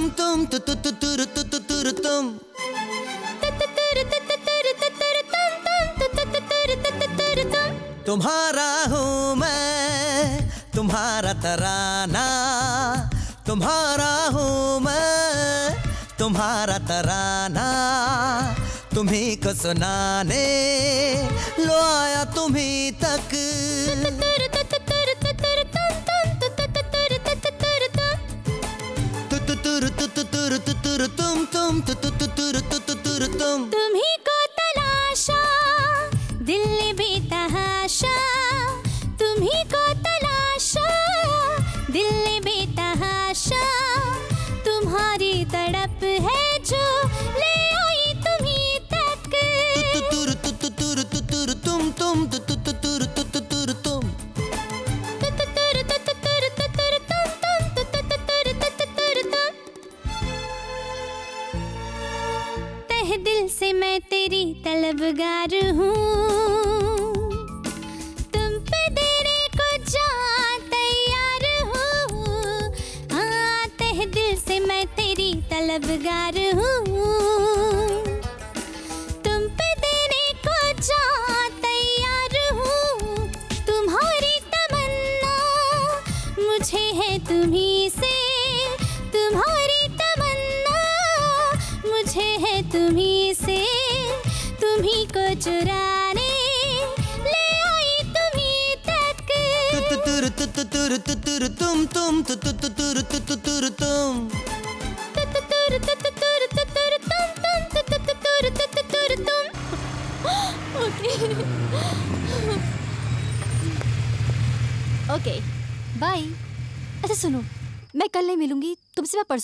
तुम तुम तुतुरु तुतुरु तुम तुम्हारा हूँ मैं, तुम्हारा तराना, तुम्हारा हूँ मैं, तुम्हारा तराना, तुम्ही को सुनाने, लो आया तुम्ही तक।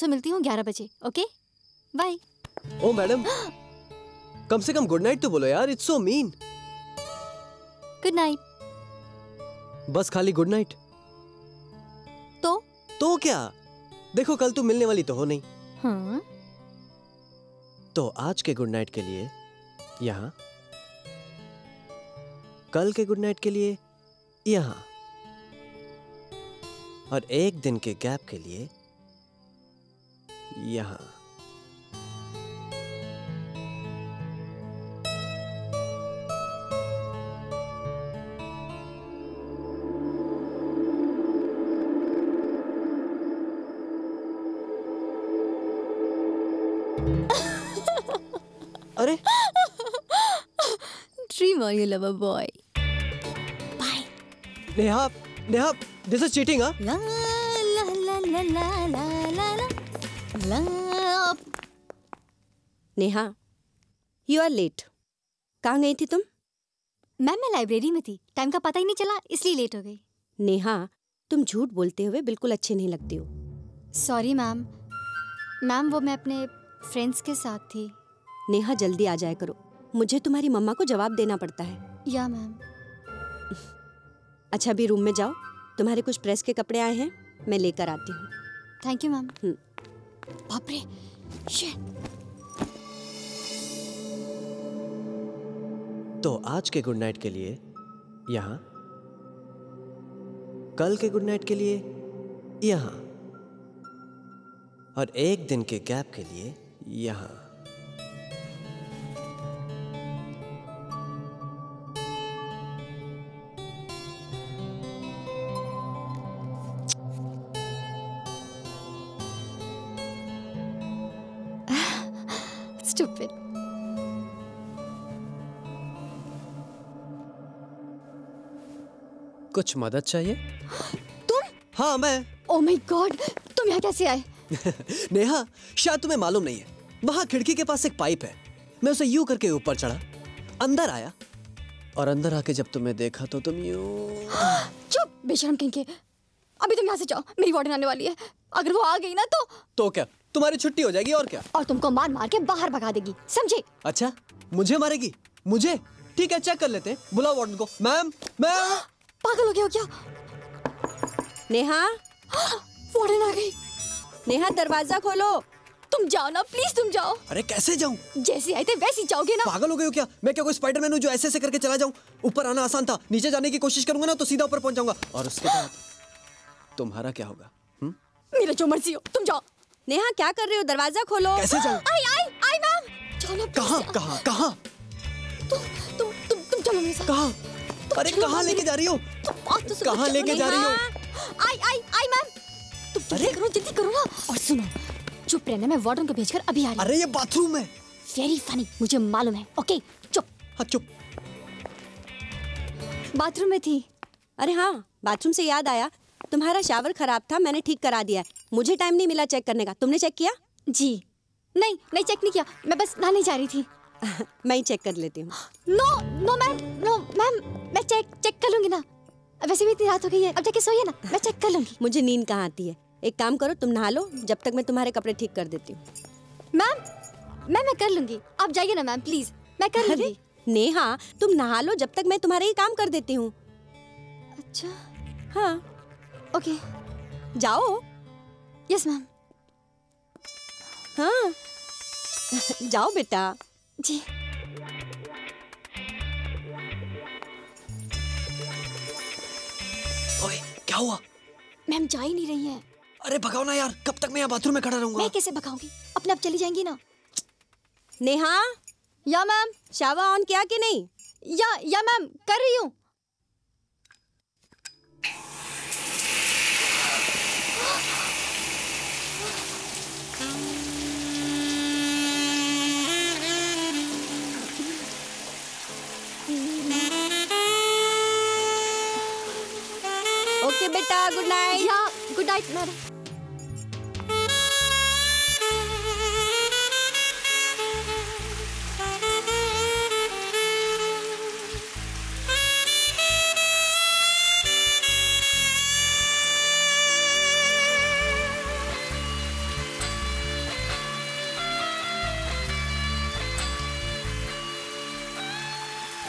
तुमसे मिलती हूँ ग्यारह बजे ओके? Bye oh madam. कम से कम गुड नाइट तो बोलो यार it's so mean good night बस खाली गुड नाइट तो? तो क्या? देखो कल तू मिलने वाली तो हो नहीं। हाँ। तो आज के गुड नाइट के लिए यहाँ। कल के गुड नाइट के लिए यहाँ। और एक दिन के गैप के लिए यहाँ। अरे। Dream on you lover boy Neha Neha this is cheating हाँ? ला ला ला ला ला। ला ला ला ला नेहा यू आर लेट कहाँ गई थी तुम? मैम मैं लाइब्रेरी में थी। टाइम का पता ही नहीं चला इसलिए लेट हो गई। नेहा तुम झूठ बोलते हुए बिल्कुल अच्छे नहीं लगती हो। सॉरी मैम मैम वो मैं अपने फ्रेंड्स के साथ थी। नेहा जल्दी आ जाया करो। मुझे तुम्हारी मम्मा को जवाब देना पड़ता है। या मैम अच्छा अभी रूम में जाओ। तुम्हारे कुछ प्रेस के कपड़े आए हैं मैं लेकर आती हूँ। Thank you ma'am. बाप रे तो आज के गुड नाइट के लिए यहाँ? कल के गुड नाइट के लिए यहाँ? और एक दिन के गैप के लिए यहाँ? कुछ मदद चाहिए? तुम? हाँ मैं। ओ माय गॉड तुम यहाँ कैसे आए? नेहा शायद तुम्हें मालूम नहीं है। वहाँ खिड़की के पास एक पाइप है। मैं उसे यूँ करके ऊपर चढ़ा अंदर आया और अंदर आके जब तुम्हें देखा तो तुम यूँ चुप बेशरम कहीं के अभी तुम यहाँ से जाओ मेरी वार्डन आने वाली है। अगर वो आ गई ना तो तो क्या? तुम्हारी छुट्टी हो जाएगी और क्या? और तुमको मार मार के बाहर भगा देगी समझे? अच्छा मुझे मारेगी? मुझे? ठीक है चेक कर लेते हैं। बुलाओ वार्डन को। Ma'am ma'am! पागल हो गया हो क्या? नेहा? वार्डन आ गई। नेहा दरवाज़ा खोलो। तुम जाओ ना प्लीज़ तुम जाओ। अरे कैसे जाऊँ? जैसे आए थे वैसे ही जाओगे ना। पागल हो गए हो क्या? मैं क्या कोई स्पाइडरमैन हूँ जो ऐसे ऐसे करके चला जाऊँ? ऊपर आना आसान था। नीचे जाने की कोशिश करूँगा ना तो सीधा ऊपर पहुँच जाऊँगा। और उसके बाद तुम्हारा क्या होगा? हुँ? मेरा जो मर्ज़ी हो तुम जाओ। नेहा क्या कर रहे हो? दरवाज़ा खोलो। कैसे जाऊँ? I I I ma'am. जाओ ना कहाँ कहाँ कहाँ? तुम तुम तुम चलो मेरे साथ। कहाँ? अरे कहाँ लेके जा रही हो? तो कहाँ लेके जा रही हो? I I I ma'am. तुम जल्दी करो जल्दी करो ना। और सुनो चुप रहना मैं वार्डन को भेजकर अभी आ रही अरे ये बाथरूम है। वेरी फनी मुझे मालूम है। ओके चुप। हाँ चुप। बाथरूम में थी। अरे हाँ बाथरूम से याद आया। तुम्हारा शावर खराब था मैंने ठीक करा दिया मुझे टाइम नहीं मिला चेक करने का। तुमने चेक किया? जी। नहीं नहीं चेक नहीं किया। मैं बस नहाने जा रही थी। मैं ही चेक कर लेती हूँ। No no ma'am no ma'am मैं चेक चेक कर लूँगी ना। वैसे भी इतनी रात हो गई है अब जाके सोइए ना मैं चेक कर लूँगी। मुझे नींद कहाँ आती है? एक काम करो तुम नहा लो जब तक मैं तुम्हारे कपड़े ठीक कर देती हूँ। मैम मैं मैं कर लूँगी। आप जाइए ना मैम प्लीज़ मैं कर लूँगी। नेहा तुम नहा लो जब तक मैं तुम्हारे ही काम कर देती हूँ। अच्छा। हाँ। ओके। जाओ। Yes ma'am. हाँ। जाओ बेटा। जी। क्या हुआ? मैम जा ही नहीं रही है। अरे भगाओ ना यार। कब तक मैं यहाँ बाथरूम में खड़ा रहूँगा? मैं कैसे भगाऊँगी? अपने आप चली जाएँगी ना। नेहा? या मैम शावर ऑन किया कि नहीं? या या मैम कर रही हूँ। Good night good night madam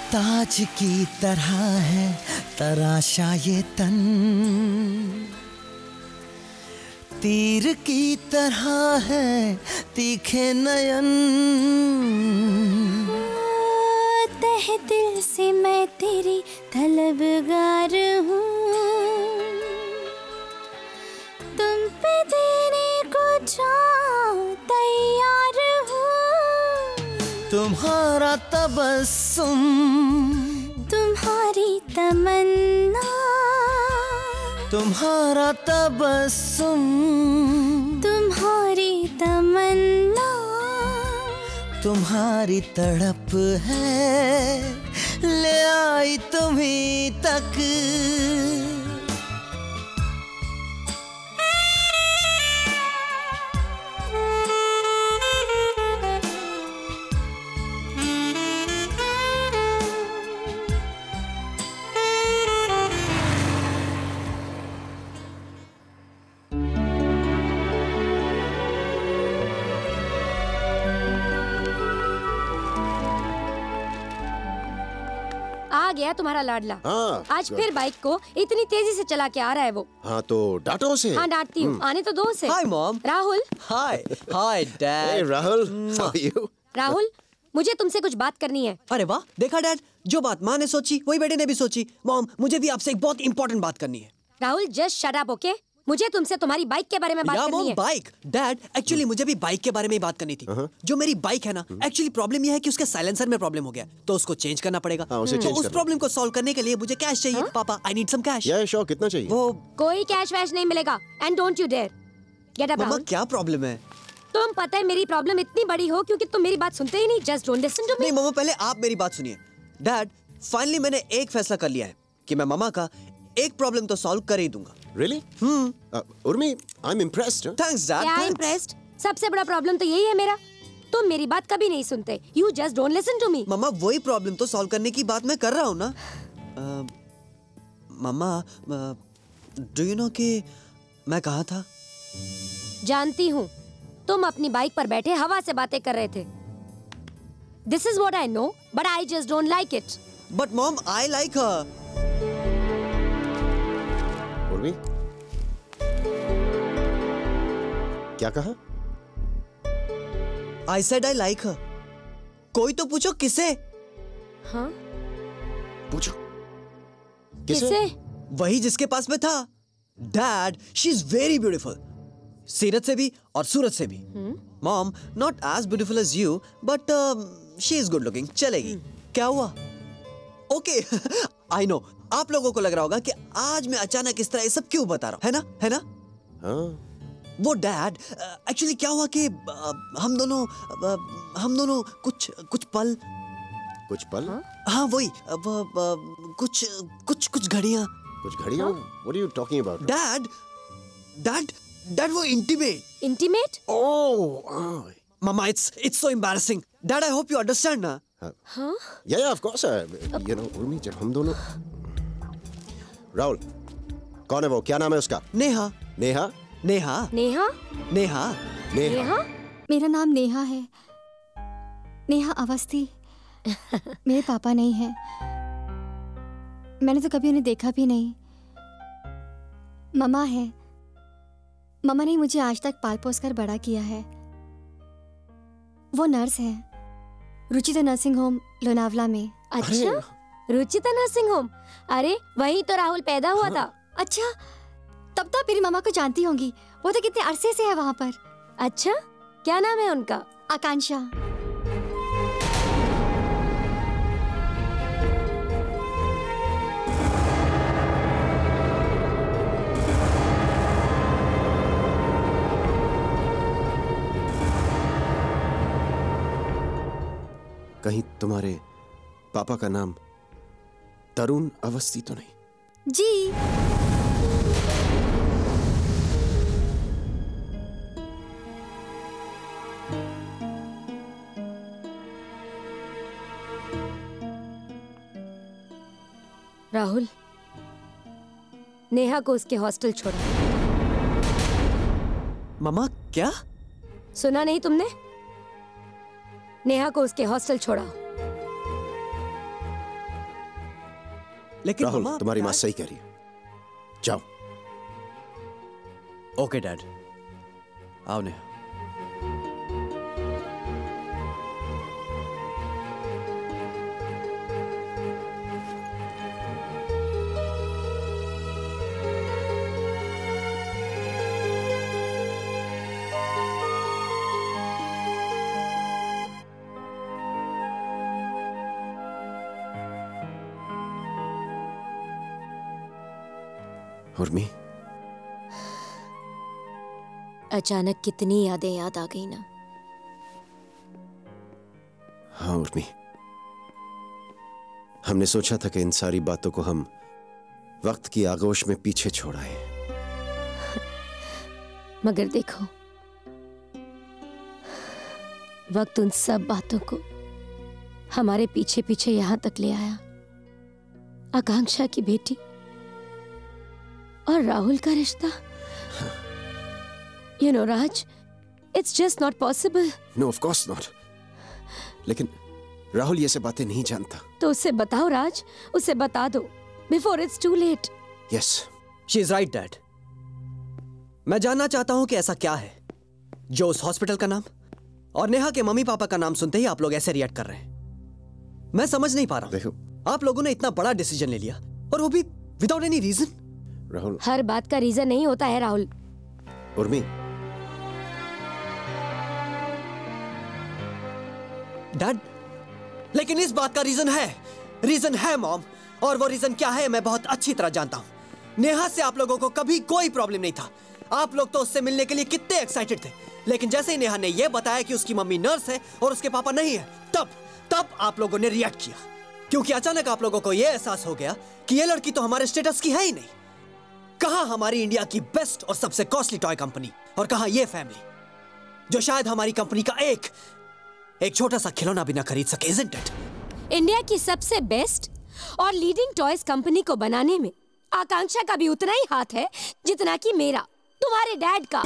Taj की तरह है तराशा ये तन। तीर की तरह है तीखे नयन। तह दिल से मैं तेरी तलबगार हूँ। तुम पे देने को जान तबस्सुम। तुम्हारी तमन्ना। तुम्हारा तबस्सुम। तुम्हारी तमन्ना। तुम्हारी तड़प है ले आई तुम्हें तक। गया तुम्हारा लाडला। हाँ, आज फिर बाइक को इतनी तेज़ी से चला के आ रहा है वो। हाँ तो डांटो से? हाँ डांटती हूँ। आने तो दो से hi mom Rahul. Hi hi dad Rahul how are you? Rahul मुझे तुमसे कुछ बात करनी है। अरे वाह देखा डैड जो बात माँ ने सोची वही बेटे ने भी सोची। मॉम मुझे भी आपसे एक बहुत इम्पोर्टेंट बात करनी है। Rahul just shut up okay मुझे तुमसे तुम्हारी बाइक के बारे में बात करनी है। बाइक डैड एक्चुअली मुझे भी बाइक के बारे में ही बात करनी थी। जो मेरी बाइक है ना एक्चुअली प्रॉब्लम यह है कि उसके साइलेंसर में प्रॉब्लम हो गया। तो उसको चेंज करना पड़ेगा। हाँ, उसे तो उस प्रॉब्लम को सॉल्व करने के लिए मुझे कैश चाहिए। पापा I need some cash so कितना चाहिए? वो कोई कैश वैश नहीं मिलेगा। And don't you dare get up मम्मा क्या प्रॉब्लम है? तुम पता है मेरी प्रॉब्लम इतनी बड़ी हो क्योंकि तुम मेरी बात सुनते ही नहीं। Just don't listen to me नहीं मम्मा पहले आप मेरी बात सुनिए। डैड फाइनली मैंने एक फैसला कर लिया है कि मैं मामा का एक प्रॉब्लम तो सॉल्व कर ही दूँगा। Really? Hmm. uh, Urmi I am impressed thanks dad क्या इम्प्रेस्ड सबसे बड़ा प्रॉब्लम तो यही है मेरा। तुम मेरी बात कभी नहीं सुनते। You just don't listen to me मम्मा वही प्रॉब्लम तो सॉल्व करने की बात मैं कर रहा हूँ ना। मम्मा डू यू नो कि मैं कहा था? जानती हूँ। तुम अपनी बाइक पर बैठे हवा से बातें कर रहे थे। This is what I know but I just don't like it but mom I like her Urmi क्या कहा? आई सेड आई लाइक हर कोई तो पूछो किसे? हाँ। पूछो। किसे? वही जिसके पास में था। Dad she is very beautiful सीरत से भी और सूरत से भी। Mom not as beautiful as you but she is good looking चलेगी। क्या हुआ? ओके आई नो आप लोगों को लग रहा होगा कि आज मैं अचानक इस तरह ये सब क्यों बता रहा हूँ? है ना? है ना? हाँ। वो डैड एक्चुअली क्या हुआ कि हम दोनों हम दोनों कुछ कुछ पल कुछ पल? हाँ। वही अ, वो, अ, कुछ कुछ कुछ घड़ियाँ। कुछ घड़ियाँ? What are you talking about dad dad dad वो intimate intimate oh Mama, it's it's so embarrassing. Dad, I hope you understand ना. Yeah yeah of course you know Urmi जब हम दोनों राहुल कौन है वो? क्या नाम है उसका? नेहा। नेहा? नेहा। नेहा? नेहा। नेहा। मेरा नाम नेहा है। नेहा अवस्थी। मेरे पापा नहीं है। मैंने तो कभी उन्हें देखा भी नहीं। ममा है। ममा ने मुझे आज तक पाल पोस कर बड़ा किया है। वो नर्स है। रुचिता नर्सिंग होम लोनावला में। अच्छा? रुचिता नर्सिंग होम अरे वहीं तो राहुल पैदा हुआ था। अच्छा तब तो आप मेरी मामा को जानती होंगी। वो तो कितने अरसे से है वहाँ पर। अच्छा क्या नाम है उनका? आकांक्षा। कहीं तुम्हारे पापा का नाम तरुण अवस्थी तो नहीं। जी। राहुल नेहा को उसके हॉस्टल छोड़ा। मम्मा क्या? सुना नहीं तुमने? नेहा को उसके हॉस्टल छोड़ा लेकिन राहुल तुम्हारी माँ सही कह रही है। जाओ। Okay dad. आओ नेहा। उर्मी अचानक कितनी यादें याद आ गई ना। हाँ उर्मी हमने सोचा था कि इन सारी बातों को हम वक्त की आगोश में पीछे छोड़ाए मगर देखो वक्त उन सब बातों को हमारे पीछे पीछे यहाँ तक ले आया। आकांक्षा की बेटी। और राहुल का रिश्ता? You know Raj it's just not possible no of course not लेकिन राहुल ये सब बातें नहीं जानता। तो उसे बताओ राज उसे बता दो before it's too late yes she is right dad मैं जानना चाहता हूँ कि ऐसा क्या है। जो उस हॉस्पिटल का नाम और नेहा के मम्मी पापा का नाम सुनते ही आप लोग ऐसे रिएक्ट कर रहे हैं। मैं समझ नहीं पा रहा। देखो। हूँ आप लोगों ने इतना बड़ा डिसीज़न ले लिया और वो भी विदाउट एनी रीजन राहुल। हर बात का रीजन नहीं होता है राहुल। उर्मी। डैड लेकिन इस बात का रीजन है। रीजन है मॉम। और वो रीजन क्या है मैं बहुत अच्छी तरह जानता हूँ। नेहा से आप लोगों को कभी कोई प्रॉब्लम नहीं था। आप लोग तो उससे मिलने के लिए कितने एक्साइटेड थे। लेकिन जैसे ही नेहा ने यह बताया कि उसकी मम्मी नर्स है और उसके पापा नहीं है तब तब आप लोगों ने रिएक्ट किया। क्योंकि अचानक आप लोगों को यह एहसास हो गया कि यह लड़की तो हमारे स्टेटस की है ही नहीं। कहा हमारी इंडिया की बेस्ट और सबसे कॉस्टली टॉय कंपनी? और कहा यह फैमिली? जो शायद हमारी कंपनी का एक एक छोटा सा खिलौना भी ना खरीद सके isn't it? इंडिया की सबसे बेस्ट और लीडिंग टॉयज कंपनी को बनाने में आकांक्षा का भी उतना ही हाथ है जितना कि मेरा तुम्हारे डैड का।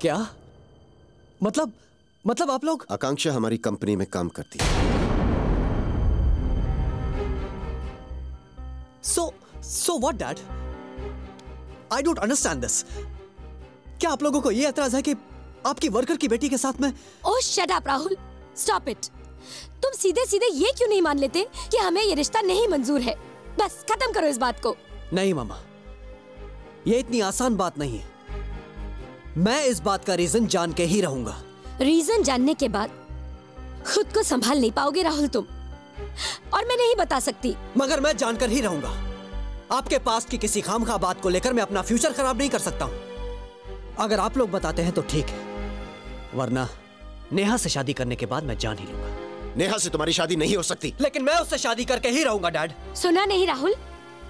क्या? मतलब मतलब आप लोग आकांक्षा हमारी कंपनी में काम करती है। So so what dad I don't understand this क्या आप लोगों को यह एतराज़ है कि आपकी वर्कर की बेटी के साथ में ओह shut up Rahul stop it तुम सीधे सीधे ये क्यों नहीं मान लेते कि हमें ये रिश्ता नहीं मंजूर है? बस खत्म करो इस बात को। नहीं मामा। ये इतनी आसान बात नहीं है। मैं इस बात का रीजन जान के ही रहूँगा। रीजन जानने के बाद खुद को संभाल नहीं पाओगे राहुल तुम। और मैं नहीं बता सकती। मगर मैं जानकर ही रहूँगा। आपके पास की किसी खाम खा बात को लेकर मैं अपना फ्यूचर खराब नहीं कर सकता हूँ। अगर आप लोग बताते हैं तो ठीक है। वरना नेहा से शादी करने के बाद मैं जान ही लूँगा। नेहा से तुम्हारी शादी नहीं हो सकती। लेकिन मैं उससे शादी करके ही रहूँगा डैड। सुना नहीं राहुल?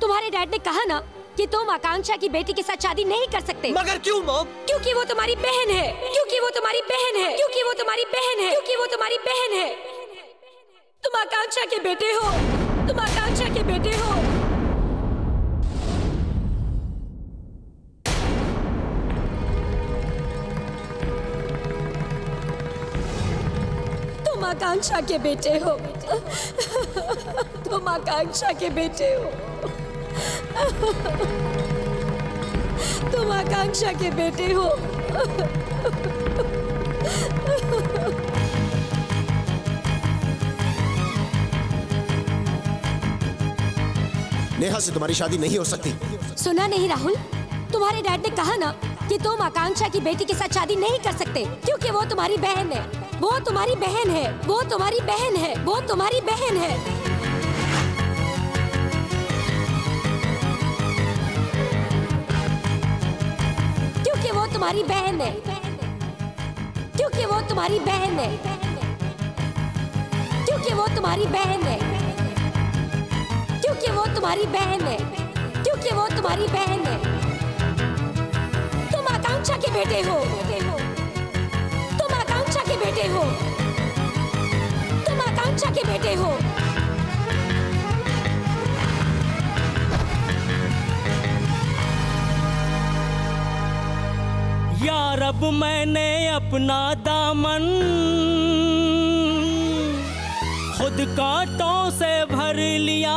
तुम्हारे डैड ने कहा ना कि तुम आकांक्षा की बेटी के साथ शादी नहीं कर सकते। मगर क्यों मॉम? क्योंकि वो तुम्हारी बहन है। क्योंकि वो तुम्हारी बहन है। क्योंकि वो तुम्हारी बहन है। क्योंकि वो तुम्हारी बहन है। तुम आकांक्षा के बेटे हो। तुम आकांक्षा के बेटे हो। तुम आकांक्षा के बेटे हो। तुम आकांक्षा के बेटे हो। तुम आकांक्षा के बेटे हो। नेहा से तुम्हारी शादी नहीं हो सकती। सुना नहीं राहुल? तुम्हारे डैड ने कहा ना कि तुम आकांक्षा की बेटी के साथ शादी नहीं कर सकते, क्योंकि वो तुम्हारी बहन है। वो तुम्हारी बहन है, वो तुम्हारी बहन है, वो तुम्हारी बहन है। क्योंकि वो तुम्हारी बहन है। क्योंकि वो तुम्हारी बहन है। क्योंकि वो तुम्हारी बहन है। क्योंकि वो तुम्हारी बहन है। क्योंकि वो तुम्हारी बहन है। तुम आकांक्षा के बेटे हो। तुम आकांक्षा के बेटे हो। तुम आकांक्षा के बेटे हो। यार, अब मैंने अपना दामन खुद कांटों से भर लिया।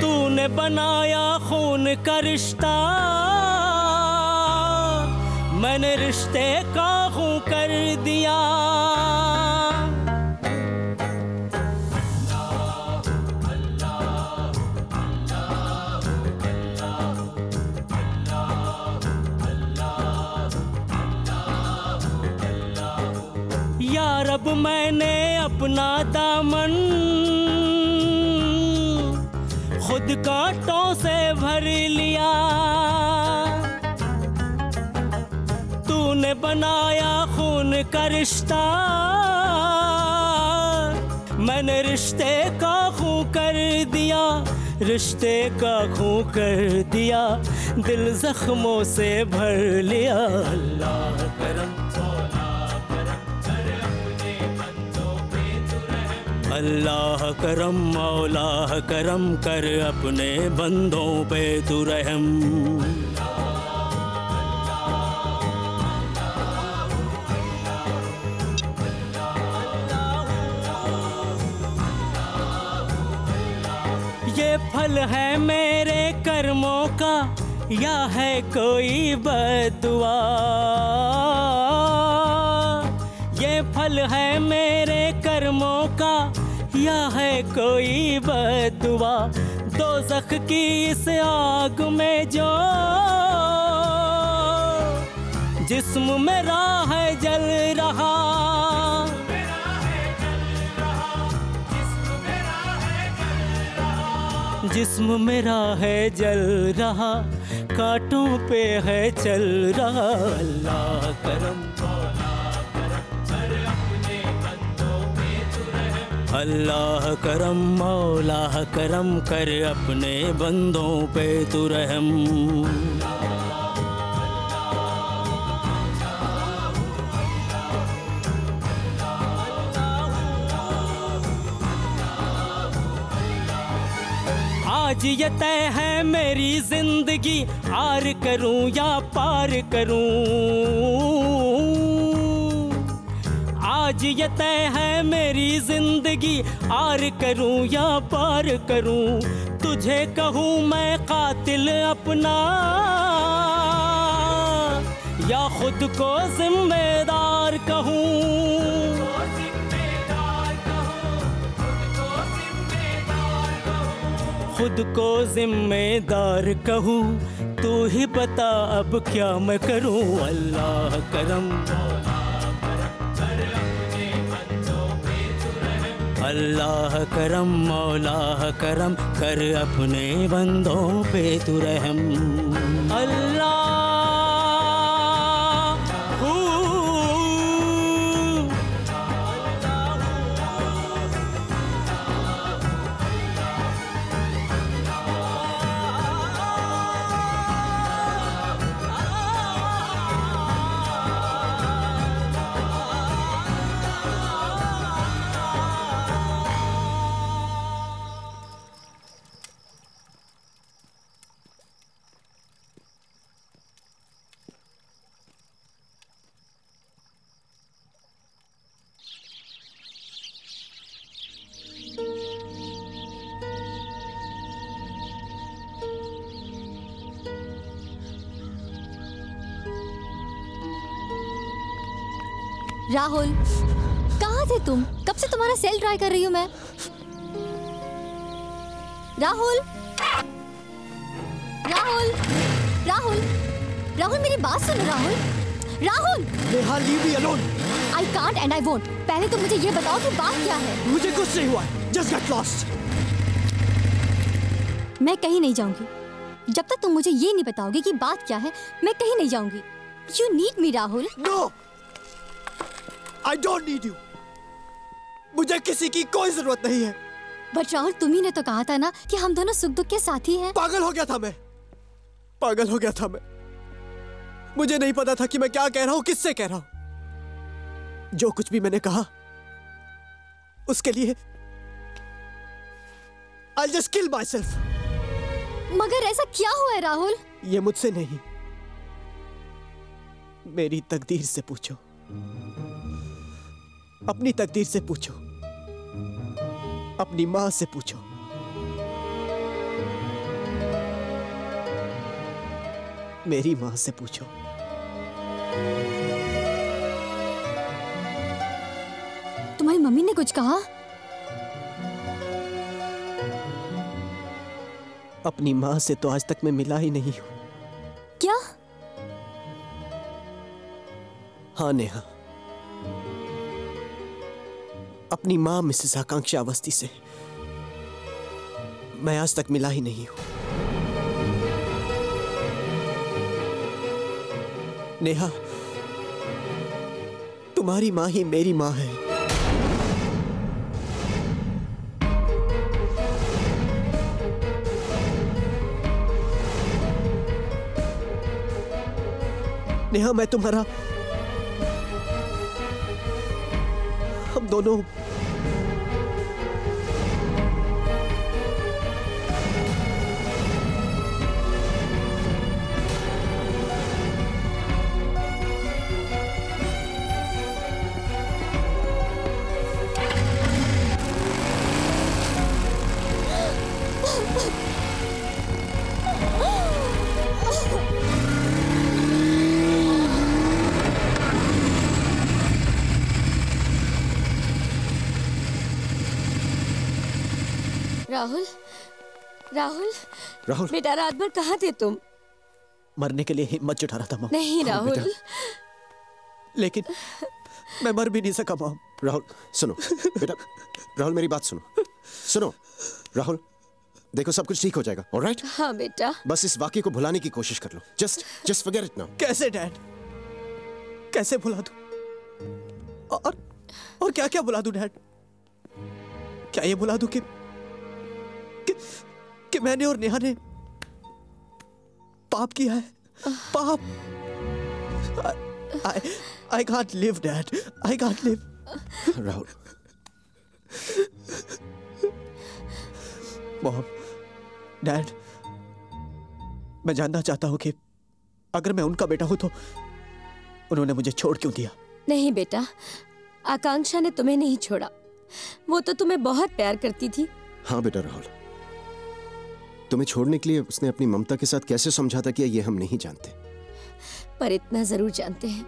तूने बनाया खून का रिश्ता। मैंने रिश्ते का खून कर दिया। अब मैंने अपना दामन खुद कांटों से भर लिया। तूने बनाया खून का रिश्ता। मैंने रिश्ते का खून कर दिया, रिश्ते का खून कर दिया, दिल जख्मों से भर लिया। अल्लाह करम। अल्लाह करम मौला करम, कर अपने बंदों पे तू रहम। ये फल है मेरे कर्मों का, या है कोई बदुआ फल है मेरे कर्मों का? या है कोई बदुआ दो जख की इस आग में जो जिस्म मेरा है जल रहा। जिस्म मेरा है जल रहा। कांटों पे है चल रहा। अल्लाह करम। अल्लाह करम मौला करम, कर अपने बंदों पे तू रहम। आज ये तय है मेरी ज़िंदगी, आर करूँ या पार करूँ। आज ये तय है मेरी ज़िंदगी। आर करूँ या पार करूँ, तुझे कहूँ मैं कातिल अपना। या खुद को जिम्मेदार कहूँ। खुद को जिम्मेदार कहूँ, तू ही बता अब क्या मैं करूँ। अल्लाह करम। अल्लाह करम मौलाह करम कर अपने बंदों पे तू रहम। अल्लाह राहुल कहाँ थे तुम? कब से तुम्हारा सेल ट्राई कर रही हूँ मैं? राहुल? राहुल? राहुल? राहुल मेरी बात सुनो Rahul. Rahul! Neha leave me alone I can't and I won't पहले तो मुझे ये बताओ कि बात क्या है। मुझे कुछ नहीं हुआ जस्ट गेट लॉस्ट मैं कहीं नहीं जाऊँगी। जब तक तुम मुझे ये नहीं बताओगे कि बात क्या है मैं कहीं नहीं जाऊँगी। You need me Rahul. No I don't need you मुझे किसी की कोई ज़रूरत नहीं है। बट राहुल तुम ही ने तो कहा था ना कि हम दोनों सुख दुख के साथी हैं। पागल हो गया था मैं। पागल हो गया था मैं। मुझे नहीं पता था कि मैं क्या कह रहा हूँ किससे कह रहा हूँ। जो कुछ भी मैंने कहा उसके लिए I just kill my self मगर ऐसा क्या हुआ है राहुल? ये मुझसे नहीं। मेरी तकदीर से पूछो। अपनी तकदीर से पूछो। अपनी माँ से पूछो। मेरी माँ से पूछो। तुम्हारी मम्मी ने कुछ कहा? अपनी माँ से तो आज तक मैं मिला ही नहीं हूँ। क्या? हाँ नेहा। अपनी माँ मिसेस आकांक्षा अवस्थी से। मैं आज तक मिला ही नहीं हूँ। नेहा, तुम्हारी माँ ही मेरी माँ है। नेहा, मैं तुम्हारा दोनों राहुल। बेटा रात भर कहाँ थे तुम? मरने के लिए हिम्मत जुटा रहा था मॉम नहीं हाँ, राहुल। बेटा। लेकिन मैं मर भी नहीं सका मॉम राहुल सुनो बेटा राहुल मेरी बात सुनो। सुनो राहुल देखो सब कुछ ठीक हो जाएगा ऑलराइट हाँ बेटा। बस इस वाक्य को भुलाने की कोशिश कर लो। Just just forget it now कैसे डैड? कैसे भुला दूँ? और और क्या क्या भुला दू डैड? क्या ये भुला दू कि, कि मैंने और नेहा ने पाप किया है। पाप। I I can't live dad I can't live Rahul. Mom dad मैं जानना चाहता हूँ कि अगर मैं उनका बेटा हूँ तो उन्होंने मुझे छोड़ क्यों दिया? नहीं बेटा आकांक्षा ने तुम्हें नहीं छोड़ा। वो तो तुम्हें बहुत प्यार करती थी। हाँ बेटा राहुल। तुम्हें छोड़ने के लिए उसने अपनी ममता के साथ कैसे समझाता किया ये हम नहीं जानते? पर इतना ज़रूर जानते हैं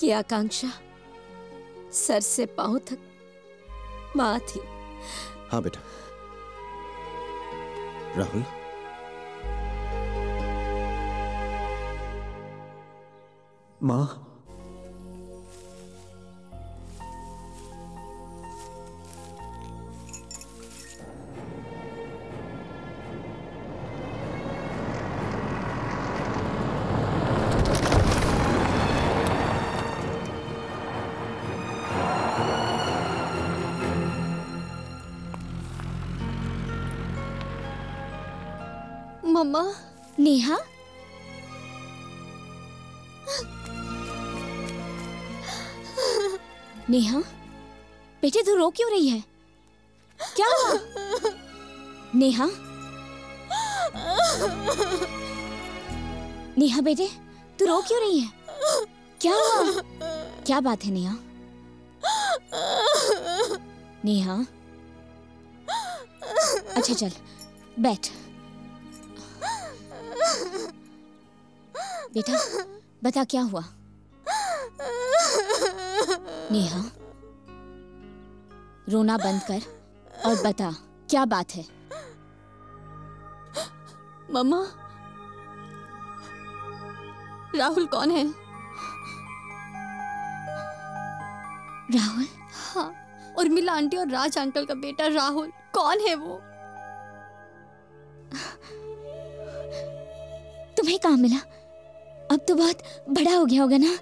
कि आकांक्षा सर से पाँव तक माँ थी हाँ बेटा। राहुल? माँ? मम्मा नेहा? नेहा, बेटे, तू रो क्यों रही है? क्या हुआ? नेहा? नेहा बेटे, तू रो क्यों रही है? क्या हुआ? क्या बात है, नेहा? नेहा? अच्छा चल, बैठ। बेटा बता क्या हुआ? नेहा रोना बंद कर और बता क्या बात है? मम्मा राहुल कौन है? राहुल? हाँ उर्मिला आंटी और राज अंकल का बेटा राहुल कौन है वो? तुम्हें कहाँ मिला? अब तो बहुत बड़ा हो गया होगा ना?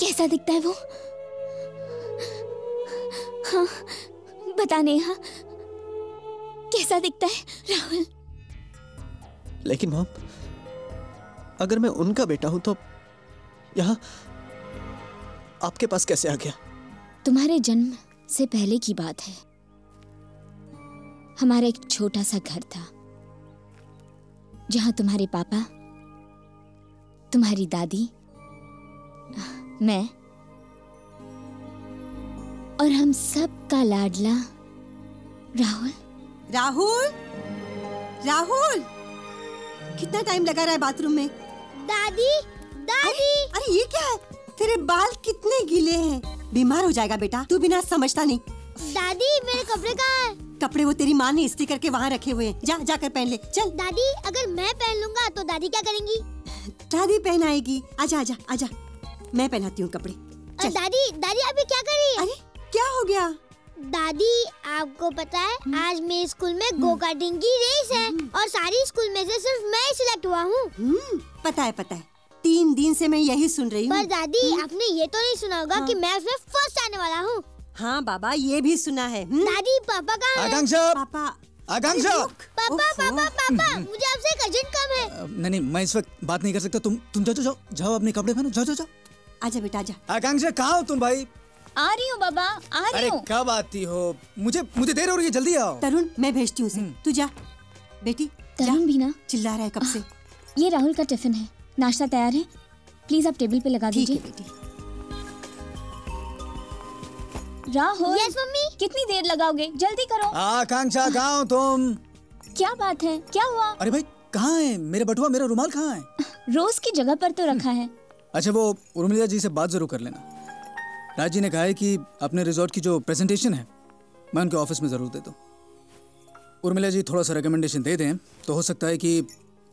कैसा दिखता है वो? हाँ बता नेहा कैसा दिखता है राहुल? लेकिन मॉम अगर मैं उनका बेटा हूँ तो यहाँ आपके पास कैसे आ गया? तुम्हारे जन्म से पहले की बात है। हमारा एक छोटा सा घर था जहाँ तुम्हारे पापा तुम्हारी दादी? मैं? और हम सब का लाडला राहुल? राहुल? राहुल? कितना टाइम लगा रहा है बाथरूम में? दादी दादी! अरे ये क्या है? तेरे बाल कितने गीले हैं? बीमार हो जाएगा बेटा तू बिना समझता नहीं। दादी मेरे कपड़े कहाँ हैं? कपड़े वो तेरी माँ ने इस्त्री करके वहाँ रखे हुए हैं। जा जाकर पहन ले चल। दादी अगर मैं पहन लूँगा तो दादी क्या करेंगी? दादी पहनाएगी। आजा आजा आजा। मैं पहनाती हूँ कपड़े। दादी दादी अभी क्या कर? रही है अरे क्या हो गया? दादी आपको पता है आज मेरे स्कूल में गो कार्टिंग की रेस है और सारी स्कूल में से सिर्फ़ मैं सिलेक्ट हुआ हूँ। हम्म पता है पता है। तीन दिन से मैं यही सुन रही पर हूँ दादी आपने ये तो नहीं सुना होगा कि मैं उसमें फ़र्स्ट आने वाला हूँ। हाँ बाबा ये भी सुना है। हम्म? दादी पापा कहाँ हैं? पापा आकांक्षा! पापा पापा पापा मुझे आपसे एक अर्जेंट काम है। नहीं नहीं मैं इस वक्त बात नहीं कर सकता। तुम तुम जाओ जाओ जाओ। जाओ अपने कपड़े पहनो जाओ जाओ जाओ। आजा बेटा आजा। आकांक्षा कहाँ हो तुम भाई? आ रही हूँ बाबा आ रही हूँ। कब आती हो? मुझे मुझे देर हो रही है जल्दी आओ। तरुण मैं भेजती हूँ उसे। तू जा। बेटी तरुण भी ना चिल्ला रहा है कब से। ये राहुल का टिफ़िन है। नाश्ता तैयार है? प्लीज़ आप टेबल पे लगा दीजिए। बेटी। Rahul yes mummy. कितनी देर लगाओगे? जल्दी करो। आकांक्षा कहाँ हो तुम। क्या बात है? क्या हुआ? अरे भाई कहाँ है? मेरे बटुआ मेरा रुमाल कहाँ है? रोज की जगह पर तो रखा है। अच्छा वो उर्मिला जी से बात ज़रूर कर लेना। राज जी ने कहा है कि अपने रिजॉर्ट की जो प्रेजेंटेशन है मैं उनके ऑफ़िस में ज़रूर दे दूँ उर्मिला जी थोड़ा सा रिकमेंडेशन दे दें तो हो सकता है कि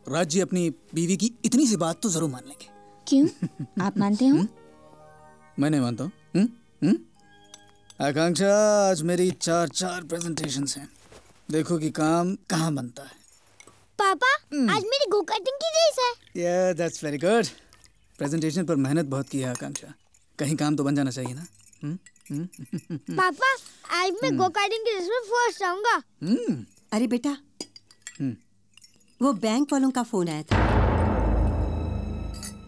राज जी अपनी बीवी की इतनी सी बात तो ज़रूर मान लेंगे। क्यों? आप मानते हो? मैं नहीं मानता हूँ। हम्म? हम्म? आकांक्षा आज मेरी चार चार प्रेजेंटेशन हैं। देखो कि काम कहाँ बनता है। पापा आज मेरी गो कार्टिंग की रेस है। या दैट्स वेरी गुड प्रेजेंटेशन पर मेहनत बहुत की है आकांक्षा। कहीं काम तो बन जाना चाहिए ना। हम्म? हम्म? पापा आज मैं गो कार्टिंग की रेस में फ़र्स्ट आऊँगा। हम्म? अरे बेटा। वो बैंक वालों का फ़ोन आया था।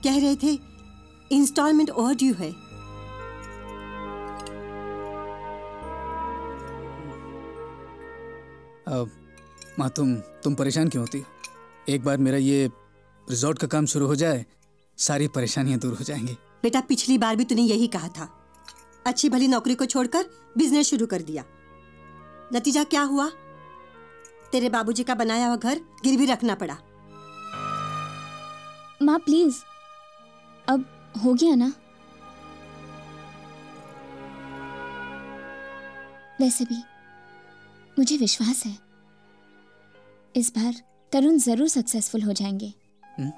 कह रहे थे इंस्टॉलमेंट ओवर ड्यू है। माँ तुम तुम परेशान क्यों होती हो? एक बार मेरा ये रिजॉर्ट का काम शुरू हो जाए सारी परेशानियाँ दूर हो जाएँगी। बेटा पिछली बार भी तूने यही कहा था। अच्छी भली नौकरी को छोड़कर बिज़नेस शुरू कर दिया। नतीजा क्या हुआ? तेरे बाबूजी का बनाया हुआ घर गिरवी रखना पड़ा। माँ प्लीज़ अब हो गया ना? वैसे भी मुझे विश्वास है। इस बार तरुण ज़रूर सक्सेसफुल हो जाएँगे। हम्म?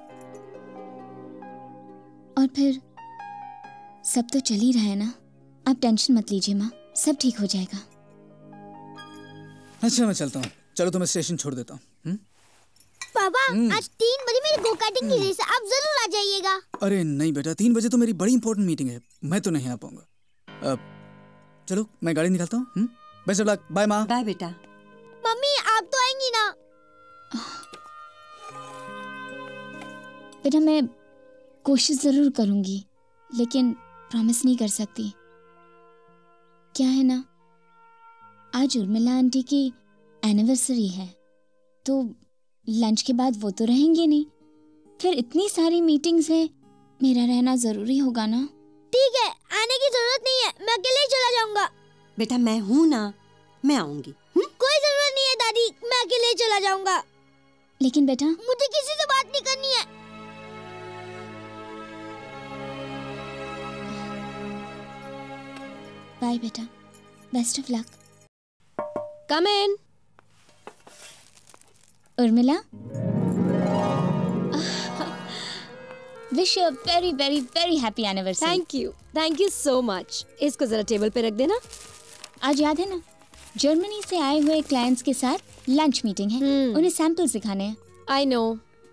और फिर सब तो चल ही रहा है ना? आप टेंशन मत लीजिए माँ सब ठीक हो जाएगा। अच्छा मैं चलता हूँ। चलो तो मैं स्टेशन छोड़ देता हूँ। हम्म? पापा आज तीन बजे मेरी गो कार्टिंग की रेस है आप ज़रूर आ जाइएगा। अरे नहीं बेटा तीन बजे तो मेरी बड़ी इंपॉर्टेंट मीटिंग है। मैं तो नहीं आ पाऊँगा। अब चलो मैं गाड़ी निकालता हूँ। बेस्ट ऑफ़ लक बाय माँ। बाय बेटा। मम्मी आप तो आएँगी ना। बेटा मैं कोशिश ज़रूर करूँगी लेकिन प्रॉमिस नहीं कर सकती। क्या है ना? आज उर्मिला आंटी की एनिवर्सरी है तो लंच के बाद वो तो रहेंगे नहीं। फिर इतनी सारी मीटिंग्स है मेरा रहना ज़रूरी होगा ना? ठीक है आने की ज़रूरत नहीं है मैं अकेले ही चला जाऊँगा। बेटा मैं हूँ ना मैं आऊँगी कोई ज़रूरत नहीं है दादी मैं अकेले ही चला जाऊँगा। लेकिन बेटा? मुझे किसी से बात नहीं करनी है। बाय बेटा। Best of luck come in Urmila? Wish you very very very happy anniversary thank you thank you so much इसको जरा टेबल पे रख देना। आज याद है ना? जर्मनी से आए हुए क्लाइंट्स के साथ लंच मीटिंग है। उन्हें सैंपल सिखाने हैं। आई नो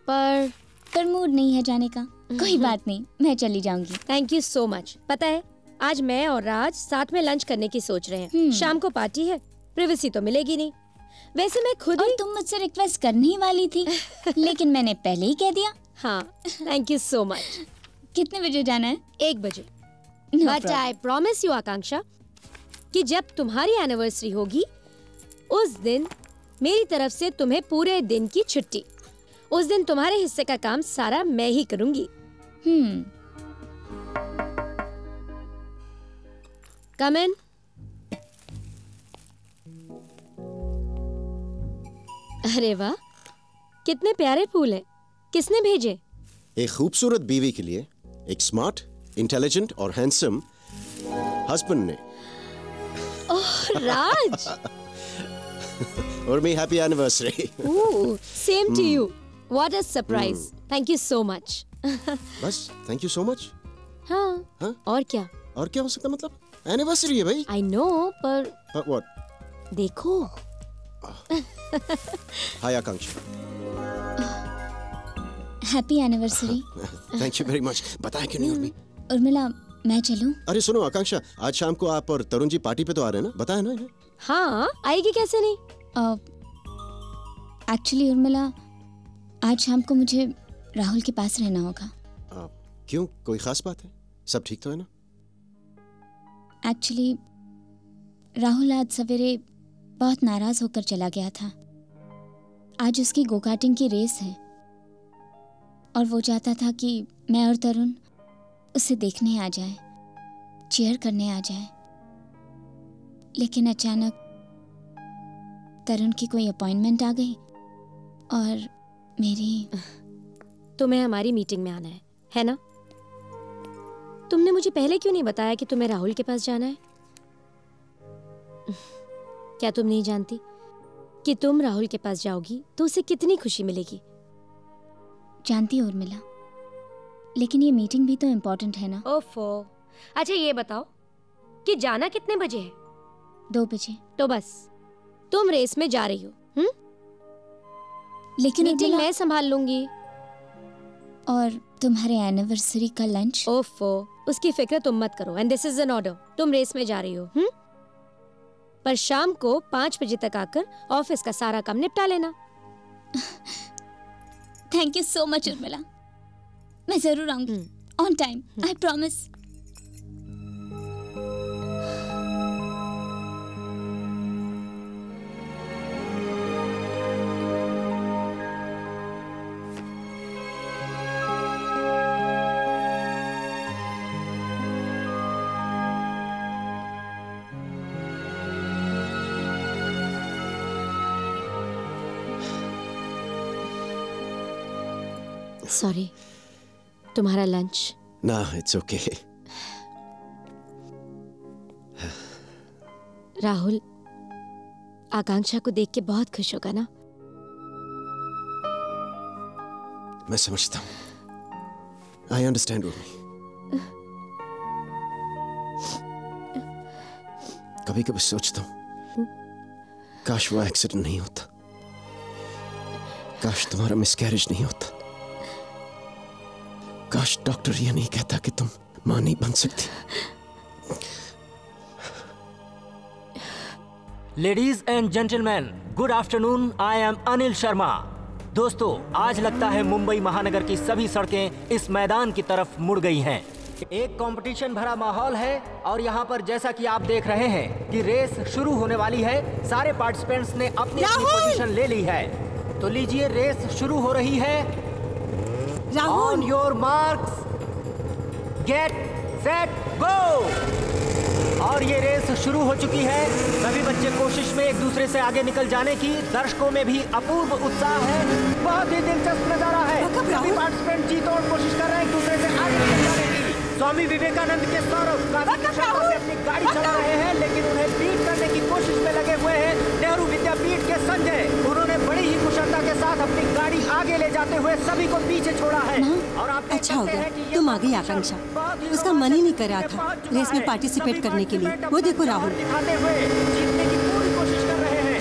पर पर मूड नहीं है जाने का। कोई बात नहीं मैं चली जाऊँगी। थैंक यू सो मच पता है आज मैं और राज साथ में लंच करने की सोच रहे हैं। हम्म। शाम को पार्टी है प्रिवेसी तो मिलेगी नहीं। वैसे मैं खुद और ही तुम मुझसे रिक्वेस्ट करने ही वाली थी लेकिन मैंने पहले ही कह दिया। हाँ थैंक यू सो मच कितने बजे जाना है? एक बजे। But I promise you Akanksha कि जब तुम्हारी एनिवर्सरी होगी उस दिन मेरी तरफ़ से तुम्हें पूरे दिन की छुट्टी। उस दिन तुम्हारे हिस्से का काम सारा मैं ही करूँगी। हम्म। कम इन अरे वाह कितने प्यारे फूल हैं। किसने भेजे? एक खूबसूरत बीवी के लिए एक स्मार्ट इंटेलिजेंट और हैंडसम हस्बैंड ने ओह राज और me happy anniversary Ooh, same to you. What a surprise. Thank you so much. बस थैंक यू सो मच हाँ हाँ? और क्या और क्या हो सकता मतलब एनिवर्सरी है भाई आई नो पर व्हाट देखो hi Akanksha happy anniversary thank you very much बताया क्यों नहीं उर्मी उर्मिला मैं चलूँ? अरे सुनो आकांक्षा आज शाम को आप और तरुण जी पार्टी पे तो आ रहे हैं ना? बताया ना इन्हें? हाँ आएगी कैसे नहीं? एक्चुअली उर्मिला आज शाम को मुझे राहुल के पास रहना होगा। आ, क्यों? कोई खास बात है? सब ठीक तो है ना? एक्चुअली राहुल आज सवेरे बहुत नाराज़ होकर चला गया था। आज उसकी गोकाटिंग की रेस है। और वो चाहता था कि मैं और तरुण उसे देखने आ जाए चेयर करने आ जाए। लेकिन अचानक तरुण की कोई अपॉइंटमेंट आ गई और मेरी तुम्हें हमारी मीटिंग में आना है है ना? तुमने मुझे पहले क्यों नहीं बताया कि तुम्हें राहुल के पास जाना है? क्या तुम नहीं जानती कि तुम राहुल के पास जाओगी तो उसे कितनी खुशी मिलेगी? जानती और उर्मिला लेकिन ये मीटिंग भी तो इम्पोर्टेंट है ना? ओफो। अच्छा ये बताओ कि जाना कितने बजे है? दो बजे। तो बस तुम रेस में जा रही हो हम्म? लेकिन मीटिंग मैं संभाल लूँगी। और तुम्हारे एनिवर्सरी का लंच ओफो उसकी फ़िक्र तुम मत करो and this is an order तुम रेस में जा रही हो हम्म? पर शाम को पाँच बजे तक आकर ऑफ़िस का सारा काम निपटा लेना। Thank you so much Urmila मैं ज़रूर आऊँगी। On time I promise sorry तुम्हारा लंच ना इट्स ओके राहुल आकांक्षा को देख के बहुत खुश होगा ना? मैं समझता हूँ। आई अंडरस्टैंड उर्मी कभी कभी सोचता हूँ। काश वो एक्सीडेंट नहीं होता। काश तुम्हारा मिसकैरेज नहीं होता। काश डॉक्टर ये नहीं कहता कि तुम माँ नहीं बन सकती। Ladies and gentleman good afternoon I am Anil Sharma दोस्तों आज लगता है मुंबई महानगर की सभी सड़कें इस मैदान की तरफ़ मुड़ गई हैं। एक कंपटीशन भरा माहौल है और यहाँ पर जैसा कि आप देख रहे हैं कि रेस शुरू होने वाली है। सारे पार्टिसिपेंट्स ने अपनी अपनी पोजीशन ले ली है। तो लीजिए रेस शुरू हो रही है। On your marks get set go और ये रेस शुरू हो चुकी है। सभी बच्चे कोशिश में एक दूसरे से आगे निकल जाने की। दर्शकों में भी अपूर्व उत्साह है। बहुत ही दिलचस्प नज़ारा है। सभी पार्टिसिपेंट जी और कोशिश कर रहे हैं एक दूसरे से आगे निकल जाने की। स्वामी विवेकानंद के सौरभ काफ़ी अपनी गाड़ी चला रहे हैं लेकिन उन्हें बीट करने की कोशिश में लगे हुए हैं। नेहरू विद्यापीठ के संजय। उन्होंने बड़ी ही कुशलता के साथ अपनी गाड़ी आगे ले जाते हुए सभी को पीछे छोड़ा है। और आप अच्छा हो गया। तुम आ गई आकांक्षा। उसका मन ही नहीं कर रहा था रेस में पार्टिसिपेट करने के लिए। वो देखो राहुल। दिखाते हुए जीतने की पूरी कोशिश कर रहे हैं।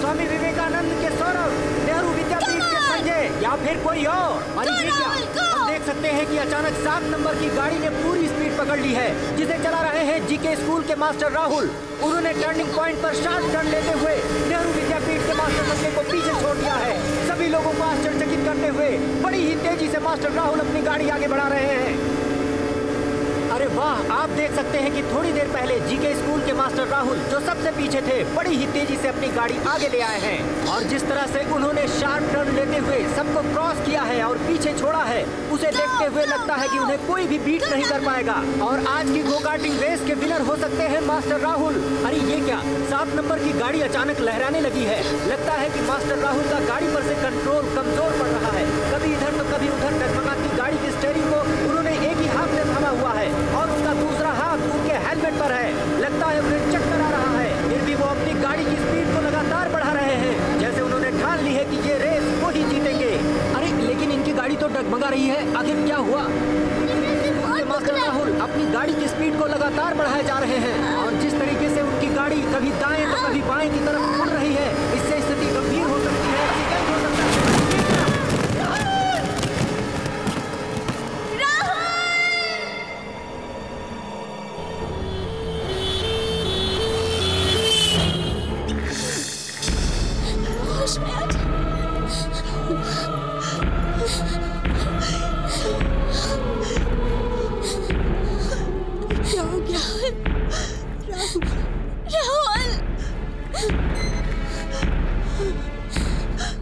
स्वामी विवेकानंद के सौरभ नेहरू विद्यापीठ के संजय या फिर कोई और? देख सकते हैं कि अचानक सात नंबर की गाड़ी ने पूरी पकड़ ली है, जिसे चला रहे हैं जीके स्कूल के मास्टर राहुल। उन्होंने टर्निंग पॉइंट पर शार्प टर्न लेते हुए नेहरू विद्यापीठ के मास्टर बच्चे को पीछे छोड़ दिया है। सभी लोगों को आश्चर्यचकित करते हुए बड़ी ही तेज़ी से मास्टर राहुल अपनी गाड़ी आगे बढ़ा रहे हैं। अरे वाह, आप देख सकते हैं कि थोड़ी देर पहले जीके स्कूल के मास्टर राहुल, जो सबसे पीछे थे, बड़ी ही तेज़ी से अपनी गाड़ी आगे ले आए हैं। और जिस तरह से उन्होंने शार्प टर्न लेते हुए सबको क्रॉस किया है और पीछे छोड़ा है, उसे देखते हुए लगता है कि उन्हें कोई भी बीट नहीं कर पाएगा। और आज की गो कार्टिंग रेस के विनर हो सकते हैं मास्टर राहुल। अरे ये क्या, सात नंबर की गाड़ी अचानक लहराने लगी है। लगता है की मास्टर राहुल का गाड़ी पर से कंट्रोल कमज़ोर पड़ रहा है। कभी इधर तो कभी उधर डगमगाती डगमगा रही है? आखिर क्या हुआ? मास्टर राहुल अपनी गाड़ी की स्पीड को लगातार बढ़ाए जा रहे हैं और जिस तरीके से उनकी गाड़ी कभी दाएँ तो कभी बाएँ की तरफ़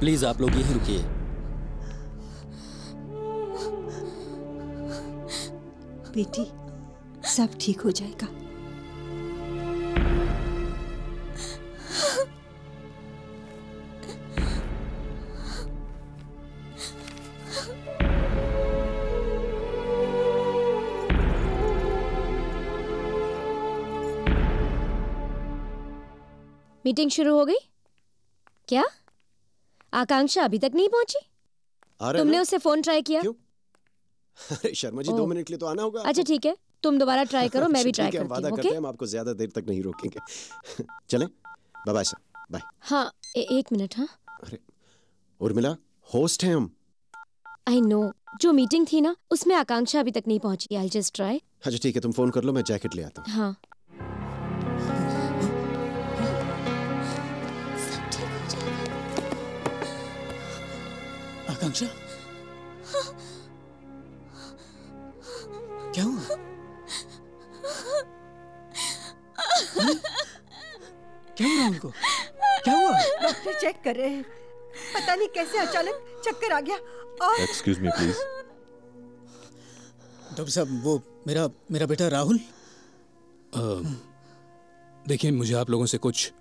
प्लीज़ आप लोग यहीं रुकिए। बेटी, सब ठीक हो जाएगा। मीटिंग शुरू हो गई? क्या? आकांक्षा अभी तक नहीं पहुँची? तुमने? उसे फ़ोन ट्राई किया? क्यों? अरे शर्मा जी दो मिनट के लिए तो आना होगा अच्छा ठीक है। तुम दोबारा ट्राई करो मैं भी ट्राई ठीक है, करती वादा करते ओके हैं हम आपको ज़्यादा देर तक नहीं रोकेंगे। चलें। बाय बाय सर बाय हाँ एक मिनट हाँ? उर्मिला होस्ट हैं हम। आई नो जो मीटिंग थी ना उसमें आकांक्षा अभी तक नहीं पहुँची। आई जस्ट ट्राई अच्छा ठीक है तुम फ़ोन कर लो मैं जैकेट ले आता हूँ। हाँ। आकांक्षा क्या हुआ हाँ? क्या हुआ उनको क्या हुआ डॉक्टर चेक कर रहे हैं पता नहीं कैसे अचानक चक्कर आ गया और एक्सक्यूज मी प्लीज़ डॉक्टर साहब वो मेरा मेरा बेटा राहुल देखिए मुझे आप लोगों से कुछ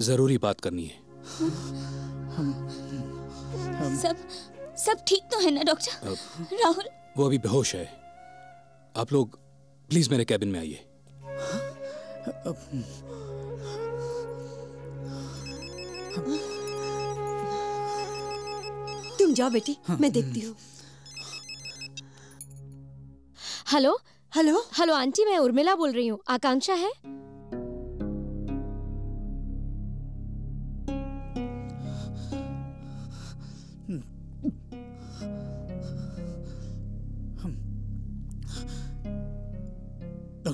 ज़रूरी बात करनी है। हम, हम, हम, सब सब ठीक तो है ना डॉक्टर राहुल? वो अभी बेहोश है। आप लोग प्लीज़ मेरे कैबिन में आइए। तुम जाओ बेटी मैं देखती हूँ। हेलो हेलो हेलो आंटी मैं उर्मिला बोल रही हूँ। आकांक्षा है?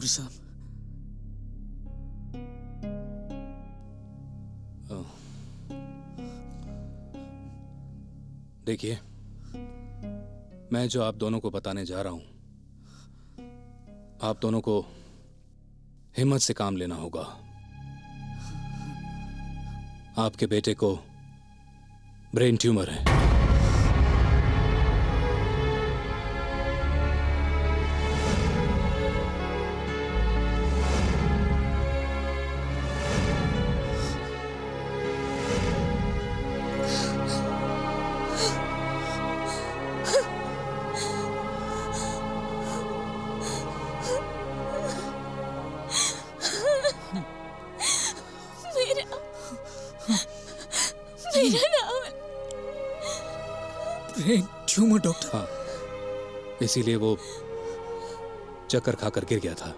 डॉक्टर साहब देखिए, मैं जो आप दोनों को बताने जा रहा हूँ, आप दोनों को हिम्मत से काम लेना होगा। आपके बेटे को ब्रेन ट्यूमर है। इसीलिए वो चक्कर खाकर गिर गया था।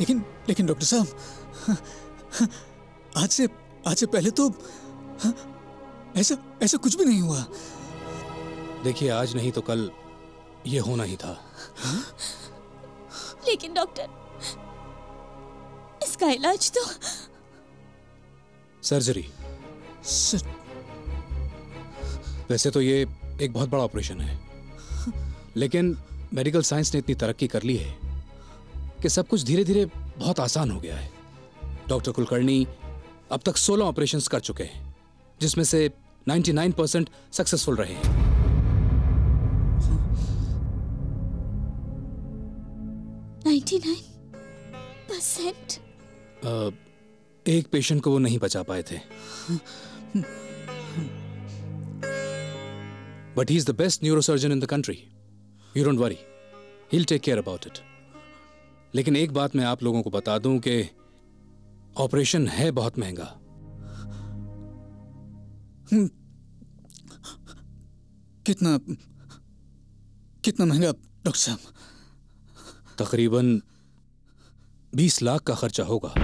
लेकिन लेकिन डॉक्टर साहब आज से आज से पहले तो ऐसा ऐसा कुछ भी नहीं हुआ। देखिए आज नहीं तो कल ये होना ही था। लेकिन डॉक्टर इसका इलाज तो सर्जरी। सर वैसे तो ये एक बहुत बड़ा ऑपरेशन है। लेकिन मेडिकल साइंस ने इतनी तरक्की कर ली है कि सब कुछ धीरे धीरे बहुत आसान हो गया है। डॉक्टर कुलकर्णी अब तक 16 ऑपरेशंस कर चुके हैं जिसमें से 99 परसेंट सक्सेसफुल रहे हैं। 99 परसेंट? एक पेशेंट को वो नहीं बचा पाए थे। But he is the best neurosurgeon in the country you don't worry he take care about it लेकिन एक बात मैं आप लोगों को बता दूँ कि ऑपरेशन है बहुत महँगा। कितना कितना महँगा डॉक्टर साहब? तकरीबन बीस लाख का खर्चा होगा।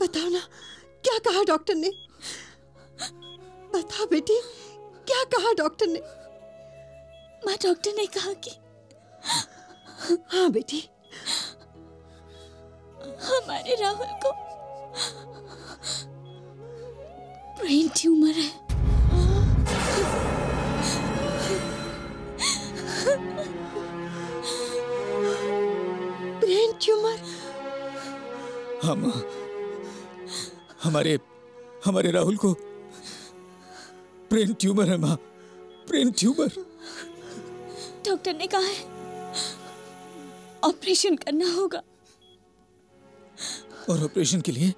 बताओ ना क्या कहा डॉक्टर ने? बता बेटी क्या कहा डॉक्टर ने? माँ डॉक्टर ने कहा कि हाँ बेटी। हमारे राहुल को ब्रेन ट्यूमर है। Brain tumour? हम हमारे हमारे राहुल को ब्रेन ट्यूमर है माँ ब्रेन ट्यूमर। डॉक्टर ने कहा है ऑपरेशन करना होगा। और ऑपरेशन के लिए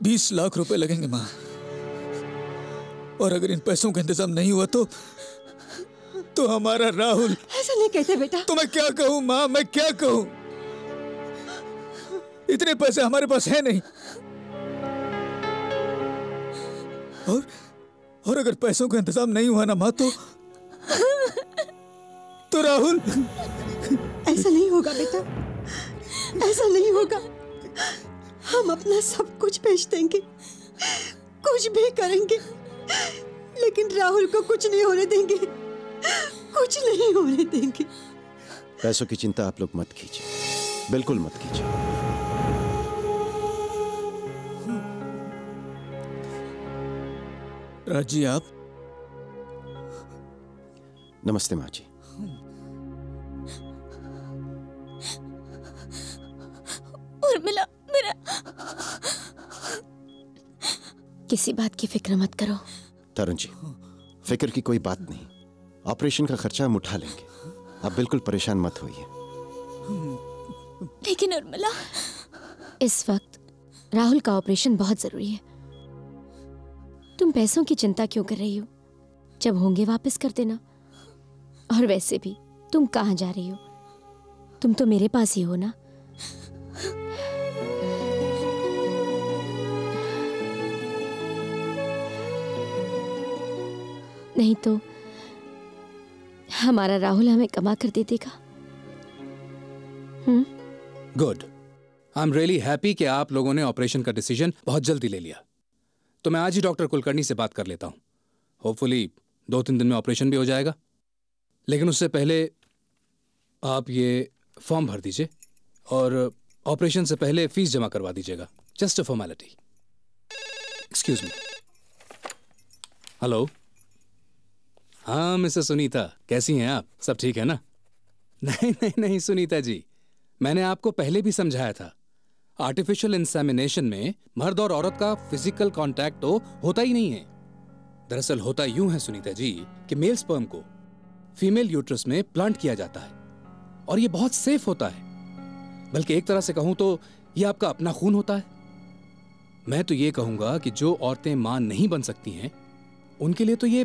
बीस लाख रुपए लगेंगे माँ। और अगर इन पैसों का इंतज़ाम नहीं हुआ तो तो हमारा राहुल ऐसा नहीं कहते बेटा। तो मैं क्या कहूँ माँ मैं क्या कहूँ? इतने पैसे हमारे पास है नहीं। और और अगर पैसों का इंतज़ाम नहीं हुआ ना माँ तो तो राहुल। ऐसा नहीं होगा बेटा। ऐसा नहीं होगा। हम अपना सब कुछ बेच देंगे। कुछ भी करेंगे। लेकिन राहुल को कुछ नहीं होने देंगे। कुछ नहीं होने देंगे। पैसों की चिंता आप लोग मत कीजिए। बिल्कुल मत कीजिए। राज जी आप? नमस्ते माँ जी। उर्मिला मेरा किसी बात की फ़िक्र मत करो। तरुण जी फ़िक्र की कोई बात नहीं। ऑपरेशन का खर्चा हम उठा लेंगे। आप बिल्कुल परेशान मत होइए। लेकिन उर्मिला इस वक्त राहुल का ऑपरेशन बहुत ज़रूरी है। तुम पैसों की चिंता क्यों कर रही हो? जब होंगे वापस कर देना। और वैसे भी, तुम कहाँ जा रही हो? तुम तो मेरे पास ही हो ना? नहीं तो हमारा राहुल हमें कमा कर दे देगा। Good I am really happy कि आप लोगों ने ऑपरेशन का डिसीज़न बहुत जल्दी ले लिया। तो मैं आज ही डॉक्टर कुलकर्णी से बात कर लेता हूँ। होपफुली दो तीन दिन में ऑपरेशन भी हो जाएगा। लेकिन उससे पहले आप ये फॉर्म भर दीजिए और ऑपरेशन से पहले फ़ीस जमा करवा दीजिएगा। Just a formality excuse me hello हाँ मिसेस सुनीता, कैसी हैं आप? सब ठीक है ना? नहीं नहीं नहीं, सुनीता जी। मैंने आपको पहले भी समझाया था। आर्टिफिशियल इंसेमिनेशन में मर्द और औरत का फ़िज़िकल कांटेक्ट तो होता ही नहीं है। दरअसल होता यूँ है, सुनीता जी, कि मेल स्पर्म को फीमेल यूट्रस में प्लांट किया जाता है और ये बहुत सेफ़ होता है। बल्कि एक तरह से कहूँ तो ये आपका अपना खून होता है। मैं तो ये कहूँगा कि जो औरतें माँ नहीं बन सकती हैं, उनके लिए तो ये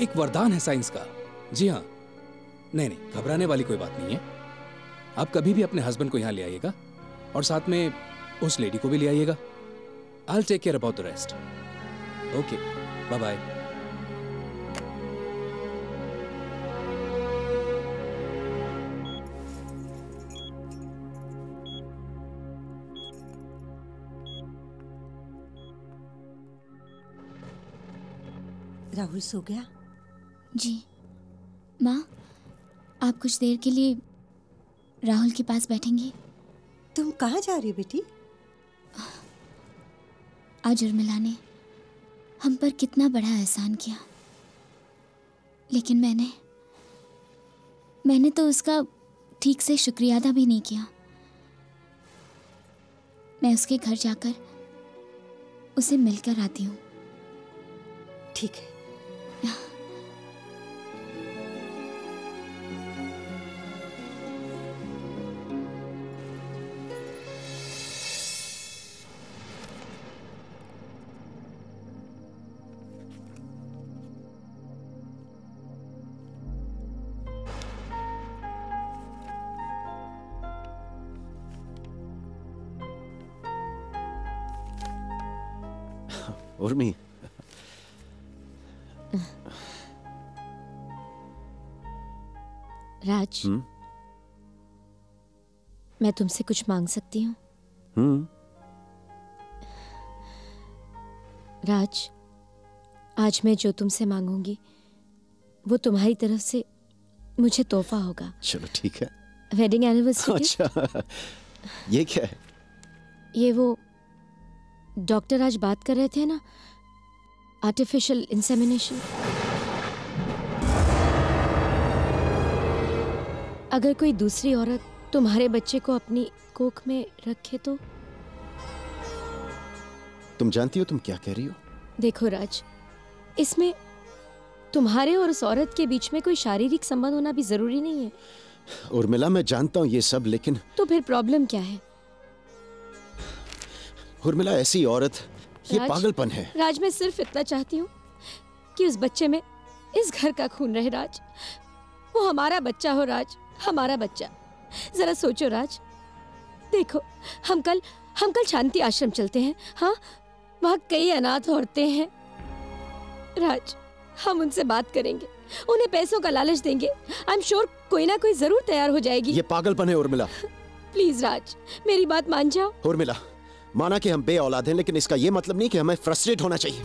एक वरदान है साइंस का। जी हाँ। नहीं नहीं, घबराने वाली कोई बात नहीं है। आप कभी भी अपने हस्बैंड को यहाँ ले आइएगा। और साथ में उस लेडी को भी ले आइएगा। I take care about the rest okay bye bye Rahul सो गया? जी। माँ आप कुछ देर के लिए राहुल के पास बैठेंगी? तुम कहाँ जा रही हो बेटी? आज उर्मिला ने हम पर कितना बड़ा एहसान किया। लेकिन मैंने मैंने तो उसका ठीक से शुक्रिया अदा भी नहीं किया। मैं उसके घर जाकर उसे मिलकर आती हूँ। ठीक है। राज हम्म। मैं तुमसे कुछ मांग सकती हूँ? हम्म। राज आज मैं जो तुमसे मांगूँगी वो तुम्हारी तरफ़ से मुझे तोहफा होगा। चलो ठीक है। वेडिंग एनिवर्सरी अच्छा ये क्या है? ये वो डॉक्टर आज बात कर रहे थे ना? आर्टिफिशियल इंसेमिनेशन अगर कोई दूसरी औरत तुम्हारे बच्चे को अपनी कोख में रखे तो? तुम जानती हो तुम क्या कह रही हो? देखो राज इसमें तुम्हारे और उस औरत के बीच में कोई शारीरिक संबंध होना भी ज़रूरी नहीं है। उर्मिला मैं जानता हूँ ये सब लेकिन तो फिर प्रॉब्लम क्या है? उर्मिला ऐसी औरत ये राज? पागलपन है। राज मैं सिर्फ़ इतना चाहती हूँ कि उस बच्चे में इस घर का खून रहे राज। वो हमारा बच्चा हो राज। हमारा बच्चा। जरा सोचो राज। देखो हम कल हम कल शांति आश्रम चलते हैं। हाँ वहाँ कई अनाथ औरतें हैं। राज हम उनसे बात करेंगे। उन्हें पैसों का लालच देंगे। आई एम श्योर कोई ना कोई ज़रूर तैयार हो जाएगी। ये पागलपन है उर्मिला। प्लीज़ राज मेरी बात मान जाओ। उर्मिला माना कि हम बे औलाद हैं लेकिन इसका ये मतलब नहीं कि हमें फ्रस्ट्रेट होना चाहिए।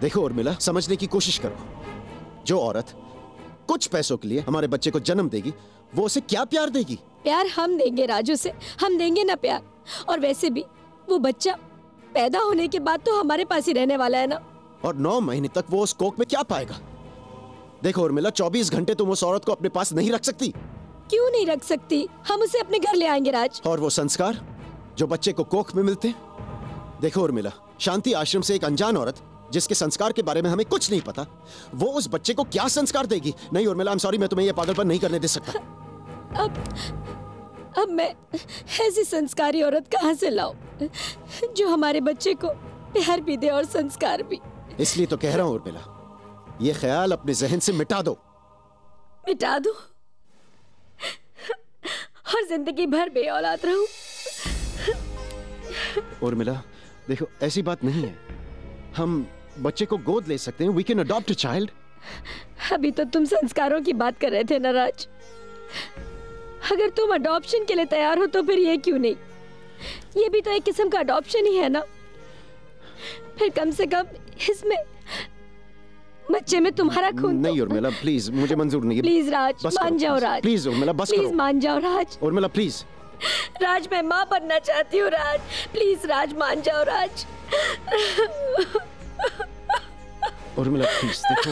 देखो उर्मिला समझने की कोशिश करो। जो औरत कुछ पैसों के लिए हमारे बच्चे को जन्म देगी वो उसे क्या प्यार देगी? प्यार हम देंगे राजू से हम देंगे ना प्यार। और वैसे भी वो बच्चा पैदा होने के बाद तो हमारे पास ही रहने वाला है ना। और नौ महीने तक वो उस कोक में क्या पाएगा? देखो उर्मिला चौबीस घंटे तुम उस औरत को अपने पास नहीं रख सकती। क्यों नहीं रख सकती? हम उसे अपने घर ले आएँगे राज। और वो संस्कार जो बच्चे को कोख में मिलते देखो उर्मिला शांति आश्रम से एक अनजान औरत जिसके संस्कार के बारे में हमें कुछ नहीं पता वो उस बच्चे को क्या संस्कार देगी? नहीं उर्मिला सॉरी मैं तुम्हें ये पागलपन नहीं करने दे सकता। अब अब मैं ऐसी संस्कारी औरत कहाँ से लाऊं जो हमारे बच्चे को प्यार भी दे और संस्कार भी। इसलिए तो कह रहा हूँ उर्मिला ये ख्याल अपने जहन से मिटा दो। मिटा दो। और ज़िंदगी भर बे औलाद रहूँ। उर्मिला देखो ऐसी बात नहीं है। हम बच्चे को गोद ले सकते हैं। We can adopt a child अभी तो तुम संस्कारों की बात कर रहे थे ना राज अगर तुम अडॉप्शन के लिए तैयार हो तो फिर ये क्यों नहीं? ये भी तो एक किस्म का अडॉप्शन ही है ना? फिर कम से कम इसमें बच्चे में तुम्हारा खून नहीं उर्मिला प्लीज़ मुझे मंजूर नहीं प्लीज़ राज मान जाओ राज। प्लीज़ उर्मिला बस प्लीज़ मान जाओ राज। उर्मिला प्लीज़ राज मैं माँ बनना चाहती हूँ राज। प्लीज़ राज मान जाओ राज। उर्मिला प्लीज़ देखो।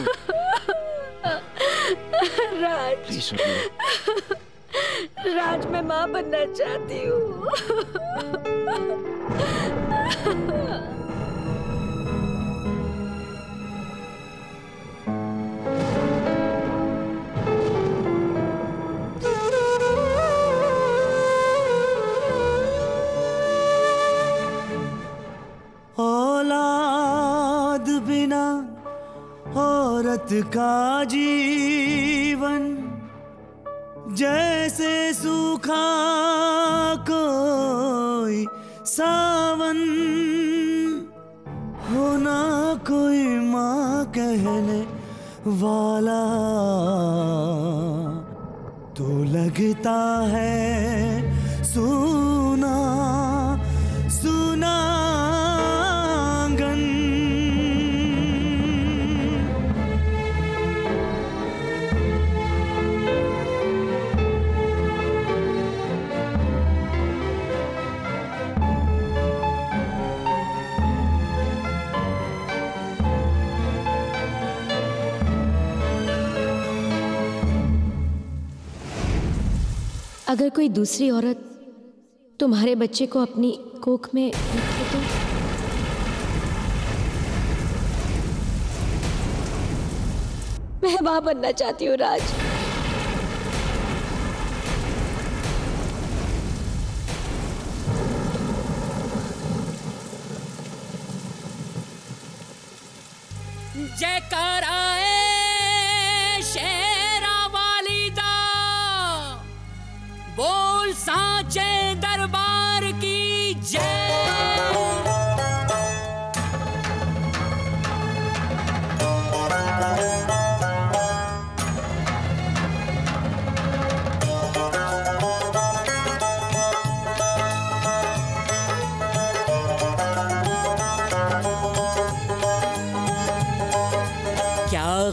राज। प्लीज़ उर्मिला राज मैं माँ बनना चाहती हूँ। औलाद बिना औरत का जीवन जैसे सूखा कोई सावन होना कोई माँ कहने वाला। तो लगता है सुना अगर कोई दूसरी औरत तुम्हारे बच्चे को अपनी कोख में रखे तो? मैं माँ बनना चाहती हूँ, राज। जयकारा साचे दरबार की जय।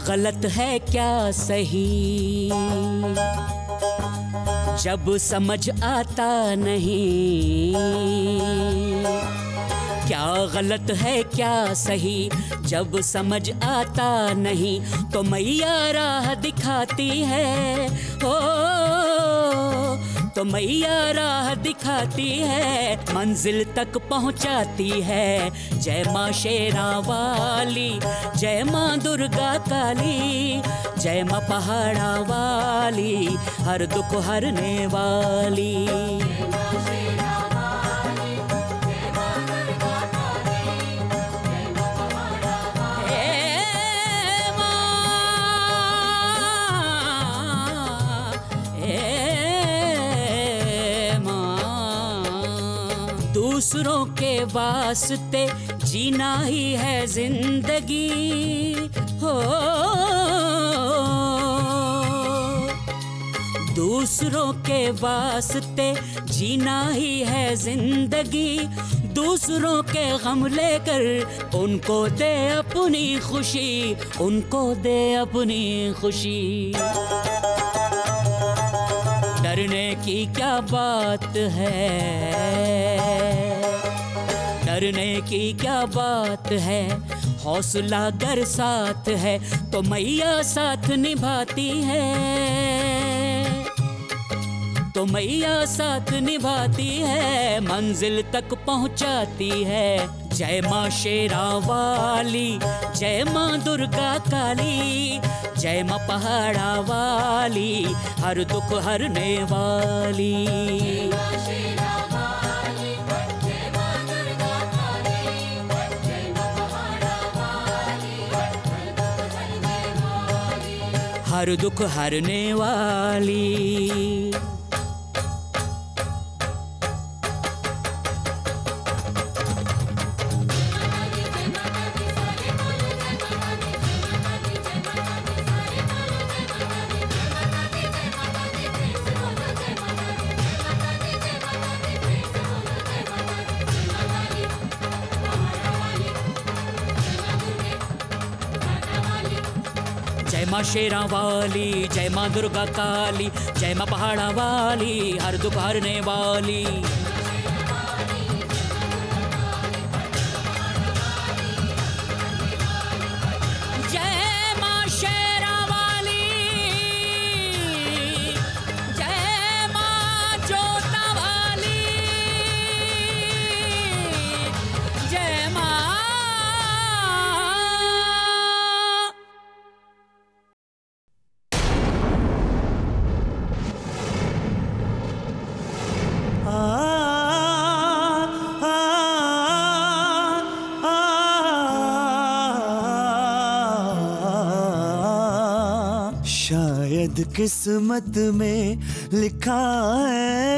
गलत है क्या सही? जब समझ आता नहीं। क्या गलत है, क्या सही? जब समझ आता नहीं तो मैया राह दिखाती है। ओ तो मैया राह दिखाती है, मंजिल तक पहुंचाती है। जय माँ शेरा वाली, जय माँ दुर्गा काली, जय माँ पहाड़ा वाली, हर दुख हरने वाली। दूसरों के वास्ते जीना ही है ज़िंदगी। हो। दूसरों के वास्ते जीना ही है ज़िंदगी। दूसरों के गम लेकर उनको दे अपनी खुशी, उनको दे अपनी खुशी। डरने की क्या बात है? डरने की क्या बात है? हौसला अगर साथ है तो मैया साथ निभाती है। तो मैया साथ निभाती है, मंजिल तक पहुंचाती है। जय माँ शेरा वाली, जय माँ दुर्गा काली, जय माँ पहाड़ा वाली, हर दुख हरने वाली। हर दुख हरने वाली। माँ शेरा वाली जय माँ दुर्गा काली, जय माँ पहाड़ा वाली हर दुख हरने वाली। किस्मत में लिखा है।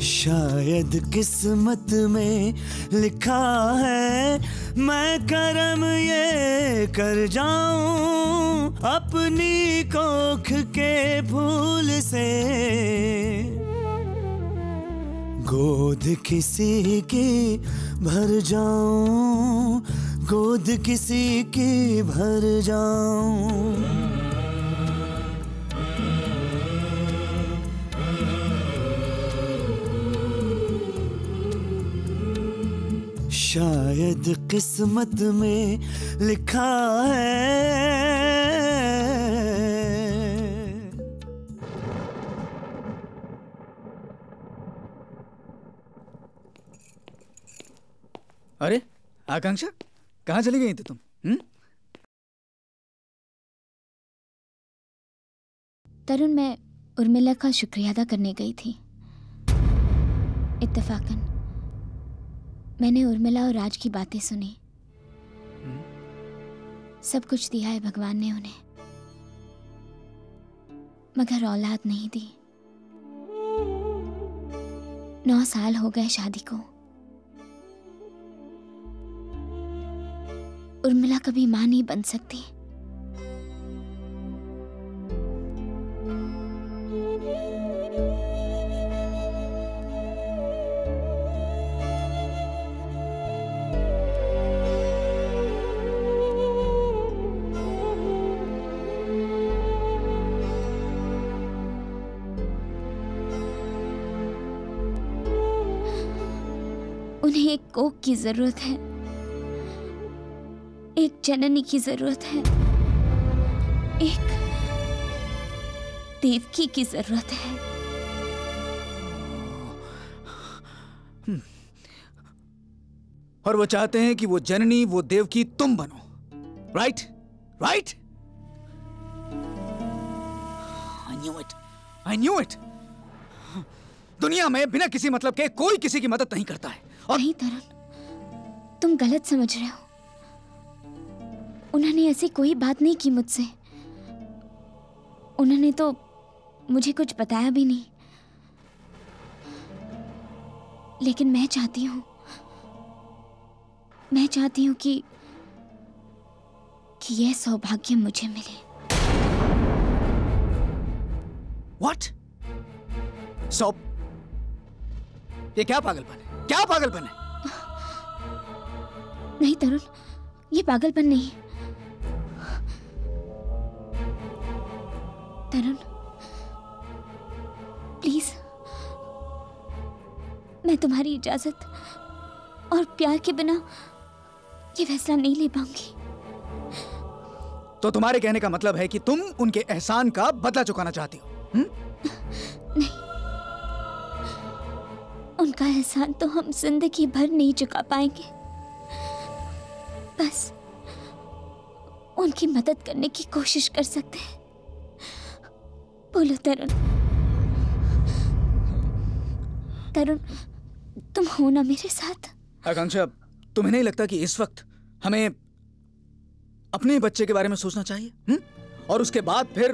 शायद किस्मत में लिखा है, मैं करम ये कर जाऊँ अपनी कोख के भूल से। गोद किसी की भर जाऊँ गोद किसी की भर जाऊँ। शायद किस्मत में लिखा है। अरे आकांक्षा? कहाँ चली गई थी तुम? हम्म? तरुण मैं उर्मिला का शुक्रिया अदा करने गई थी। इत्तेफाकन मैंने उर्मिला और राज की बातें सुनी। सब कुछ दिया है भगवान ने उन्हें। मगर औलाद नहीं दी। नौ साल हो गए शादी को। उर्मिला कभी माँ नहीं बन सकती। उन्हें एक कोक की ज़रूरत है। एक जननी की ज़रूरत है। एक देवकी की ज़रूरत है। और वो चाहते हैं कि वो जननी वो देवकी तुम बनो। Right right I knew it I knew it दुनिया में बिना किसी मतलब के कोई किसी की मदद नहीं करता है। और नहीं तरुण। तुम गलत समझ रहे हो। उन्होंने ऐसी कोई बात नहीं की मुझसे। उन्होंने तो मुझे कुछ बताया भी नहीं। लेकिन मैं चाहती हूँ मैं चाहती हूँ कि कि यह सौभाग्य मुझे मिले। व्हाट सौ ये क्या पागलपन है? क्या पागलपन है? नहीं तरुण ये पागलपन नहीं। तरुण। प्लीज़ मैं तुम्हारी इजाज़त और प्यार के बिना ये फैसला नहीं ले पाऊँगी। तो तुम्हारे कहने का मतलब है कि तुम उनके एहसान का बदला चुकाना चाहती हो हुँ? उनका एहसान तो हम ज़िंदगी भर नहीं चुका पाएँगे। बस उनकी मदद करने की कोशिश कर सकते हैं। बोलो, तरुण तरुण, तुम हो ना मेरे साथ आकांक्षा, तुम्हें नहीं लगता कि इस वक्त हमें अपने बच्चे के बारे में सोचना चाहिए हुँ? और उसके बाद फिर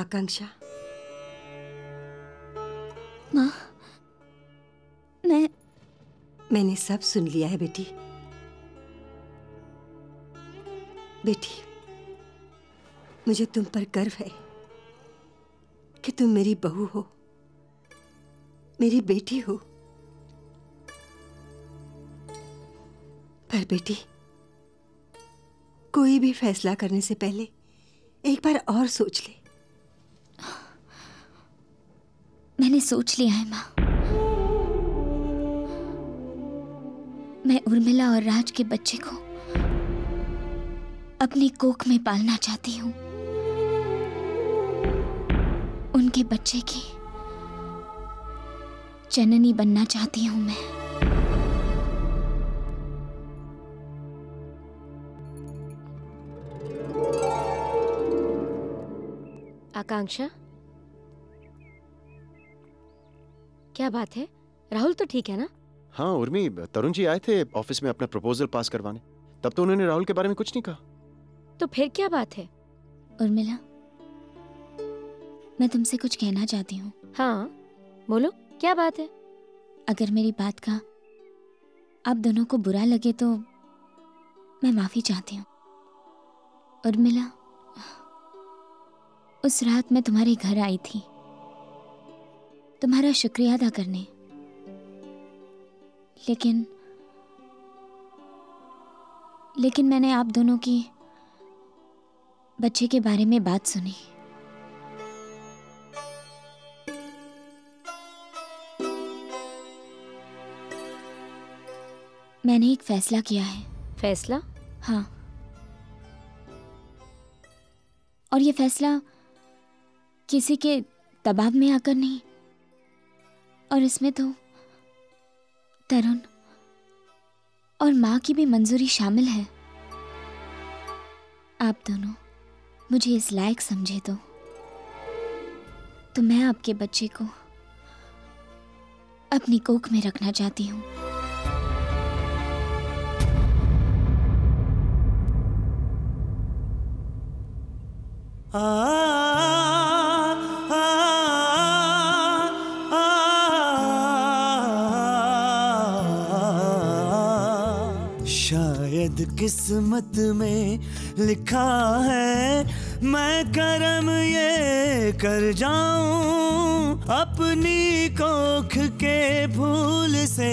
आकांक्षा। माँ मैं मैंने सब सुन लिया है बेटी। बेटी मुझे तुम पर गर्व है कि तुम मेरी बहू हो मेरी बेटी हो। पर बेटी कोई भी फैसला करने से पहले एक बार और सोच ले। मैंने सोच लिया है माँ। मैं उर्मिला और राज के बच्चे को अपनी कोख में पालना चाहती हूँ। उनके बच्चे की जननी बनना चाहती हूँ मैं। आकांक्षा? क्या बात है? राहुल तो ठीक है ना? हाँ उर्मी तरुण जी आए थे ऑफ़िस में अपना प्रपोजल पास करवाने। तब तो उन्होंने राहुल के बारे में कुछ नहीं कहा। तो फिर क्या बात है? उर्मिला मैं तुमसे कुछ कहना चाहती हूँ। हाँ बोलो क्या बात है? अगर मेरी बात का आप दोनों को बुरा लगे तो मैं माफ़ी चाहती हूँ। उर्मिला उस रात मैं तुम्हारे घर आई थी। तुम्हारा शुक्रिया अदा करने। लेकिन लेकिन मैंने आप दोनों की बच्चे के बारे में बात सुनी। मैंने एक फैसला किया है। फैसला? हाँ। और ये फैसला किसी के दबाव में आकर नहीं और इसमें तो तरुण और माँ की भी मंजूरी शामिल है। आप दोनों मुझे इस लायक समझे तो तो मैं आपके बच्चे को अपनी कोख में रखना चाहती हूँ। शायद किस्मत में लिखा है, मैं कर्म ये कर जाऊँ अपनी कोख के भूल से।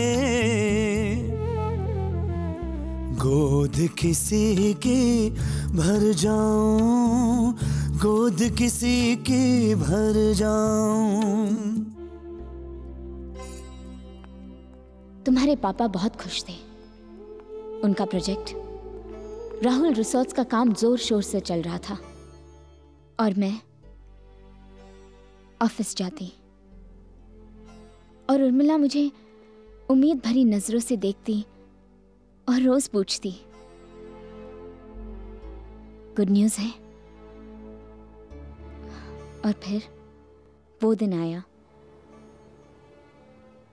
गोद किसी की भर जाऊँ, गोद किसी की भर जाऊँ। तुम्हारे पापा बहुत खुश थे। उनका प्रोजेक्ट राहुल रिसोर्ट्स का काम ज़ोर शोर से चल रहा था। और मैं ऑफ़िस जाती। और उर्मिला मुझे उम्मीद भरी नज़रों से देखती और रोज पूछती। गुड न्यूज़ है? और फिर वो दिन आया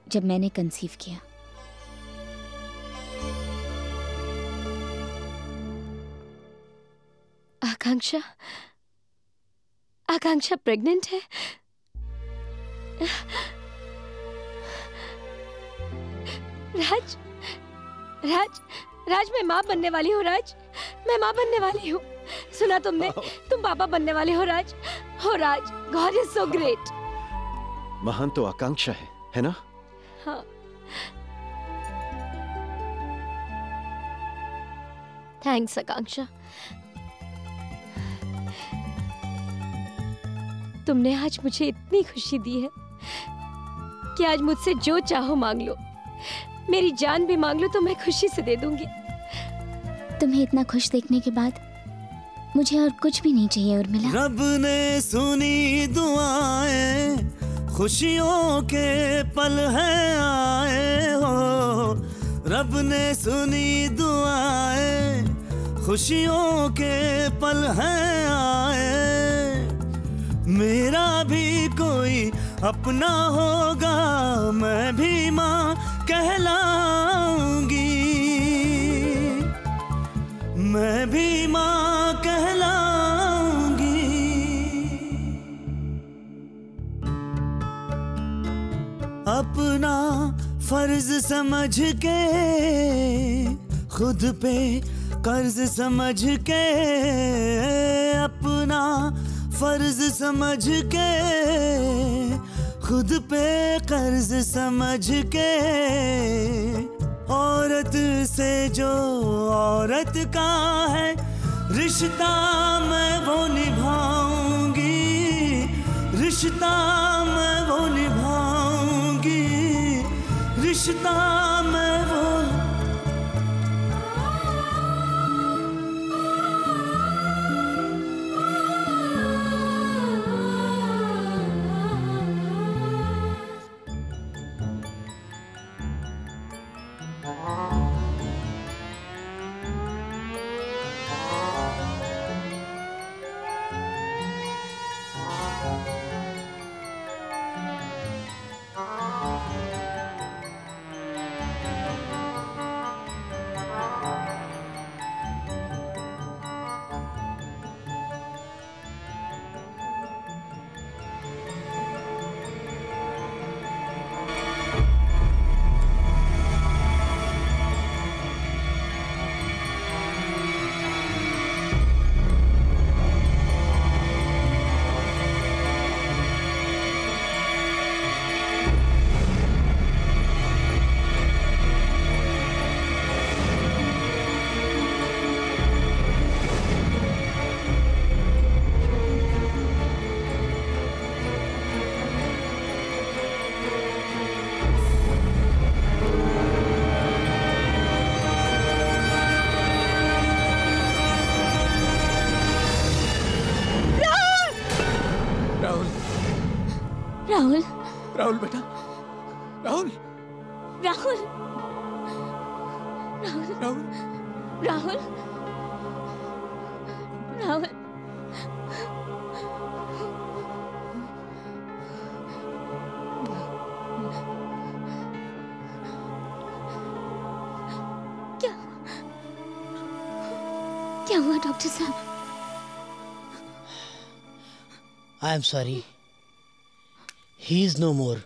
जब मैंने कंसीव किया। आकांक्षा? आकांक्षा प्रेग्नेंट है? राज राज राज मैं माँ बनने वाली हूँ राज। मैं माँ बनने वाली हूँ। सुना तुमने? तुम पापा बनने वाले हो राज। हो Raj. God is so great महान तो आकांक्षा है है ना? हाँ। थैंक्स आकांक्षा। तुमने आज मुझे इतनी खुशी दी है कि आज मुझसे जो चाहो मांग लो। मेरी जान भी मांग लो तो मैं खुशी से दे दूँगी। तुम्हें इतना खुश देखने के बाद मुझे और कुछ भी नहीं चाहिए उर्मिला। रब ने सुनी दुआएँ खुशियों के पल हैं आए हो। रब ने सुनी दुआएँ खुशियों के पल हैं आए। मेरा भी कोई अपना होगा, मैं भी माँ कहलाऊँगी। मैं भी माँ कहलाऊँगी। अपना फ़र्ज़ समझ के, खुद पे कर्ज समझ के, अपना फ़र्ज़ समझ के, खुद पे कर्ज समझ के। औरत से जो औरत का है, रिश्ता मैं वो निभाऊँगी। रिश्ता मैं वो निभाऊँगी। रिश्ता मैं I am sorry. He is no more.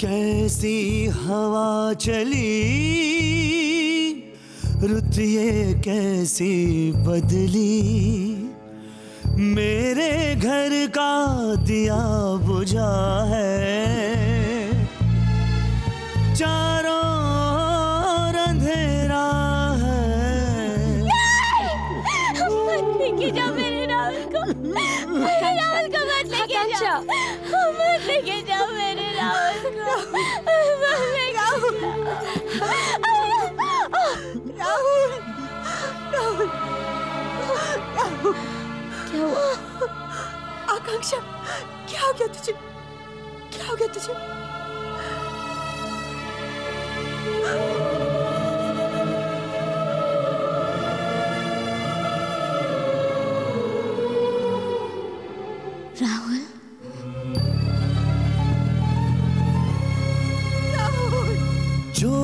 कैसी हवा चली? रुत ये कैसी बदली? मेरे घर का दिया बुझा है। चारों ओर अंधेरा है। मत लेके जाओ मेरे राहुल को। मेरे राहुल को मत लेके जाओ। मत लेके जाओ मेरे राहुल को। मत राहुल राहुल राहुल। क्या? हुआ आकांक्षा क्या हो गया तुझे? क्या हो गया तुझे? राहुल? जो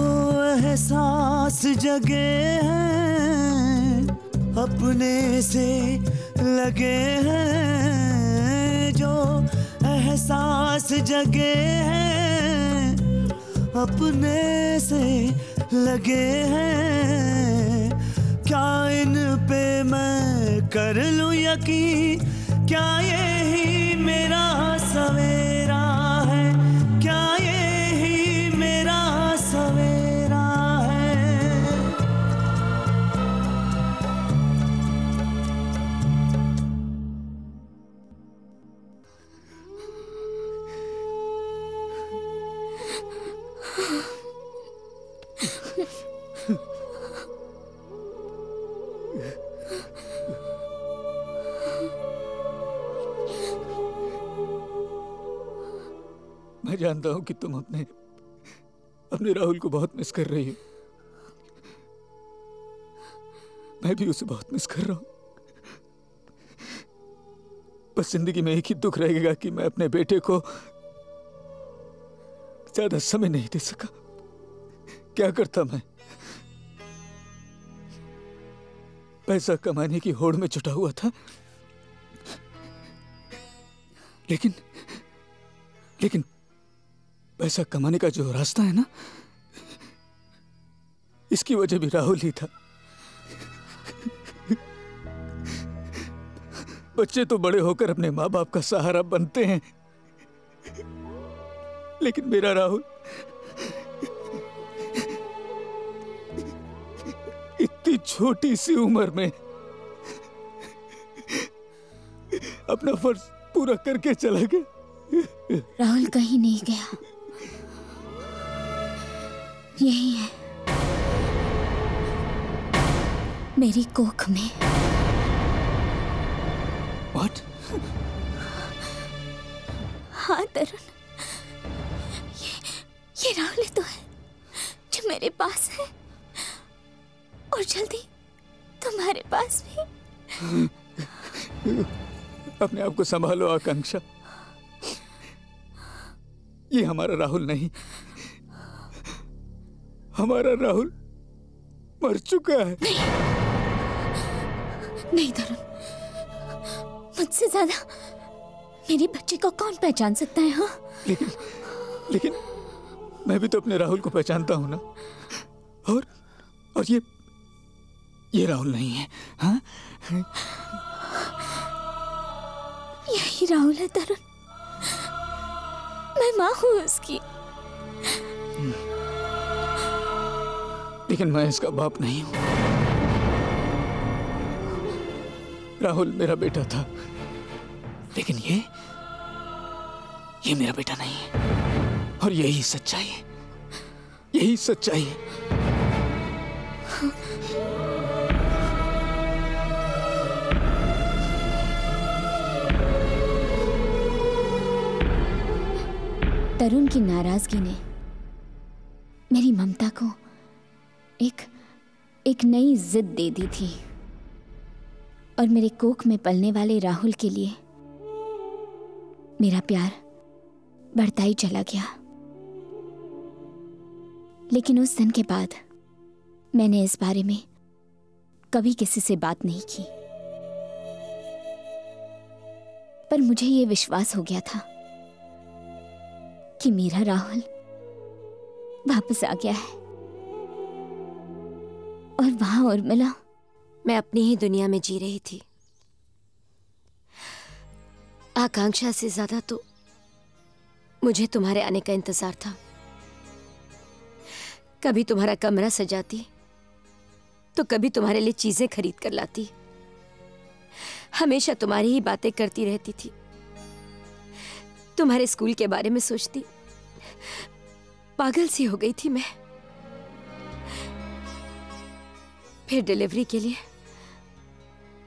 एहसास जगे हैं अपने से लगे हैं, जो एहसास जगे हैं, अपने से लगे हैं। क्या इन पे मैं कर लूँ यकीन? क्या यही जानता हूँ कि तुम अपने अपने राहुल को बहुत मिस कर रही हो। मैं भी उसे बहुत मिस कर रहा हूँ। बस ज़िंदगी में एक ही दुख रहेगा कि मैं अपने बेटे को ज़्यादा समय नहीं दे सका। क्या करता मैं? पैसा कमाने की होड़ में जुटा हुआ था। लेकिन लेकिन पैसा कमाने का जो रास्ता है ना, इसकी वजह भी राहुल ही था। बच्चे तो बड़े होकर अपने माँ बाप का सहारा बनते हैं। लेकिन मेरा राहुल इतनी छोटी सी उम्र में अपना फ़र्ज़ पूरा करके चला गया। राहुल कहीं नहीं गया। यही है। मेरी कोख में। What? हाँ तरुण। ये ये राहुल तो है जो मेरे पास है। और जल्दी तुम्हारे पास भी। अपने आप को संभालो आकांक्षा। ये हमारा राहुल नहीं। हमारा राहुल मर चुका है। नहीं। तरुण। मुझसे ज़्यादा मेरे बच्चे को कौन पहचान सकता है हाँ? लेकिन लेकिन मैं भी तो अपने राहुल को पहचानता हूँ ना। और और ये ये राहुल नहीं है हाँ? यही राहुल है तरुण। मैं माँ हूँ उसकी। लेकिन मैं इसका बाप नहीं हूँ। राहुल मेरा बेटा था। लेकिन ये ये मेरा बेटा नहीं है। और यही सच्चाई है। यही सच्चाई है। तरुण की नाराज़गी ने मेरी ममता को एक एक नई जिद दे दी थी। और मेरे कोख में पलने वाले राहुल के लिए मेरा प्यार बढ़ता ही चला गया। लेकिन उस दिन के बाद मैंने इस बारे में कभी किसी से बात नहीं की। पर मुझे यह विश्वास हो गया था कि मेरा राहुल वापस आ गया है। और वहाँ उर्मिला, मैं अपनी ही दुनिया में जी रही थी। आकांक्षा से ज़्यादा तो मुझे तुम्हारे आने का इंतज़ार था। कभी तुम्हारा कमरा सजाती तो कभी तुम्हारे लिए चीज़ें खरीद कर लाती। हमेशा तुम्हारी ही बातें करती रहती थी। तुम्हारे स्कूल के बारे में सोचती, पागल सी हो गई थी मैं। फिर डिलीवरी के लिए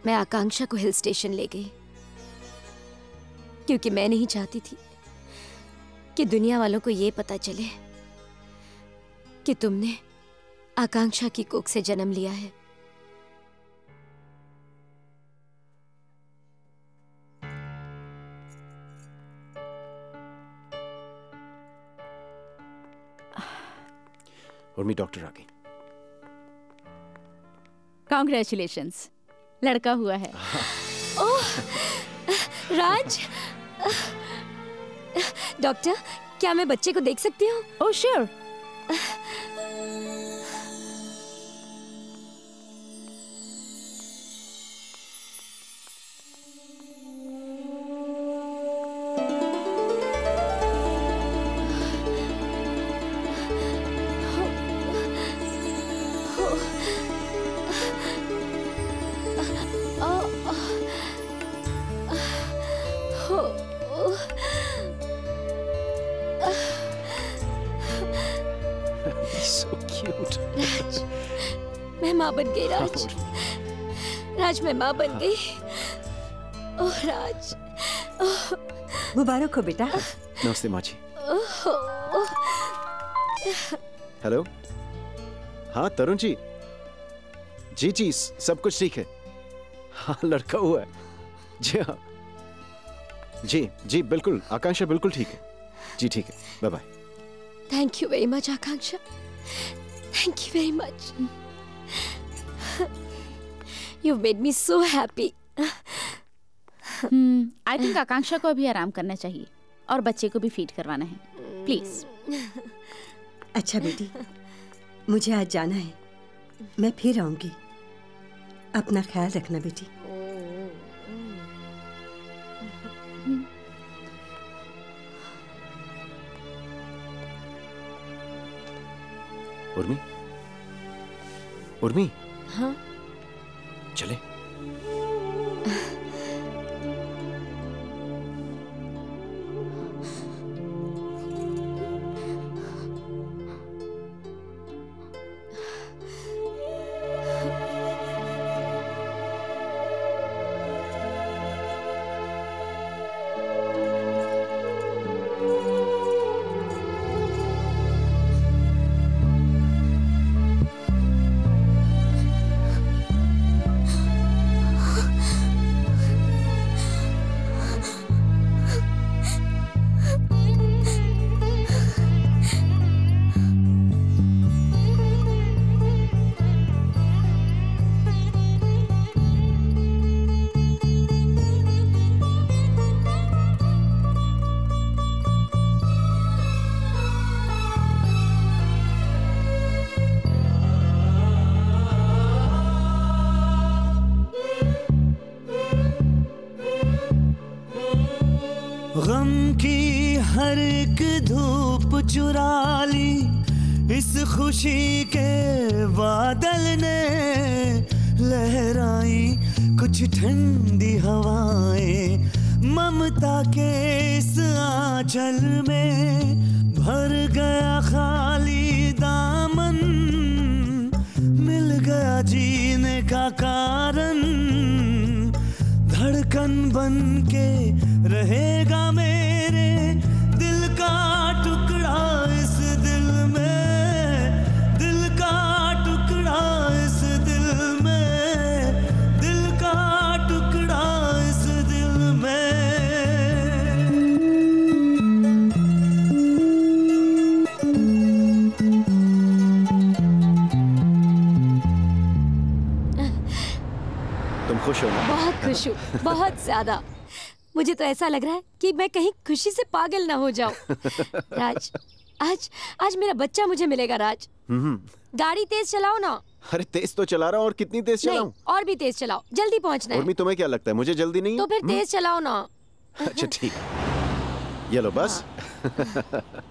मैं आकांक्षा को हिल स्टेशन ले गई। क्योंकि मैं नहीं चाहती थी कि दुनिया वालों को यह पता चले कि तुमने आकांक्षा की कोख से जन्म लिया है। उर्मी डॉक्टर आ गई। कॉन्ग्रेचुलेशंस लड़का हुआ है। ओह राज। डॉक्टर क्या मैं बच्चे को देख सकती हूँ? ओ श्योर मैं माँ बन गई ओह राज मुबारक हो बेटा। नमस्ते माँ जी ओह, ओह, हेलो। हाँ तरुण जी। जी जी सब कुछ ठीक है। हाँ लड़का हुआ है। जी हाँ। जी जी बिल्कुल आकांक्षा बिल्कुल ठीक है। जी ठीक है। Bye bye thank you very much Akanksha. Thank you very much you made me so happy I think Akanksha को अभी आराम करना चाहिए और बच्चे को भी फ़ीड करवाना है। प्लीज़ अच्छा बेटी मुझे आज जाना है। मैं फिर आऊँगी। अपना ख्याल रखना बेटी। उर्मी? उर्मी? हाँ? चले। बहुत ज़्यादा। मुझे तो ऐसा लग रहा है कि मैं कहीं खुशी से पागल ना हो जाऊँ। राज आज आज मेरा बच्चा मुझे मिलेगा राज। हम्म। गाड़ी तेज चलाओ ना। अरे तेज तो चला रहा हूँ और कितनी तेज चलाऊं? और भी तेज चलाओ जल्दी पहुँचना है। तुम्हें क्या लगता है? मुझे जल्दी नहीं? तो फिर हम्म? तेज चलाओ ना। अच्छा ठीक। है। ये लो बस।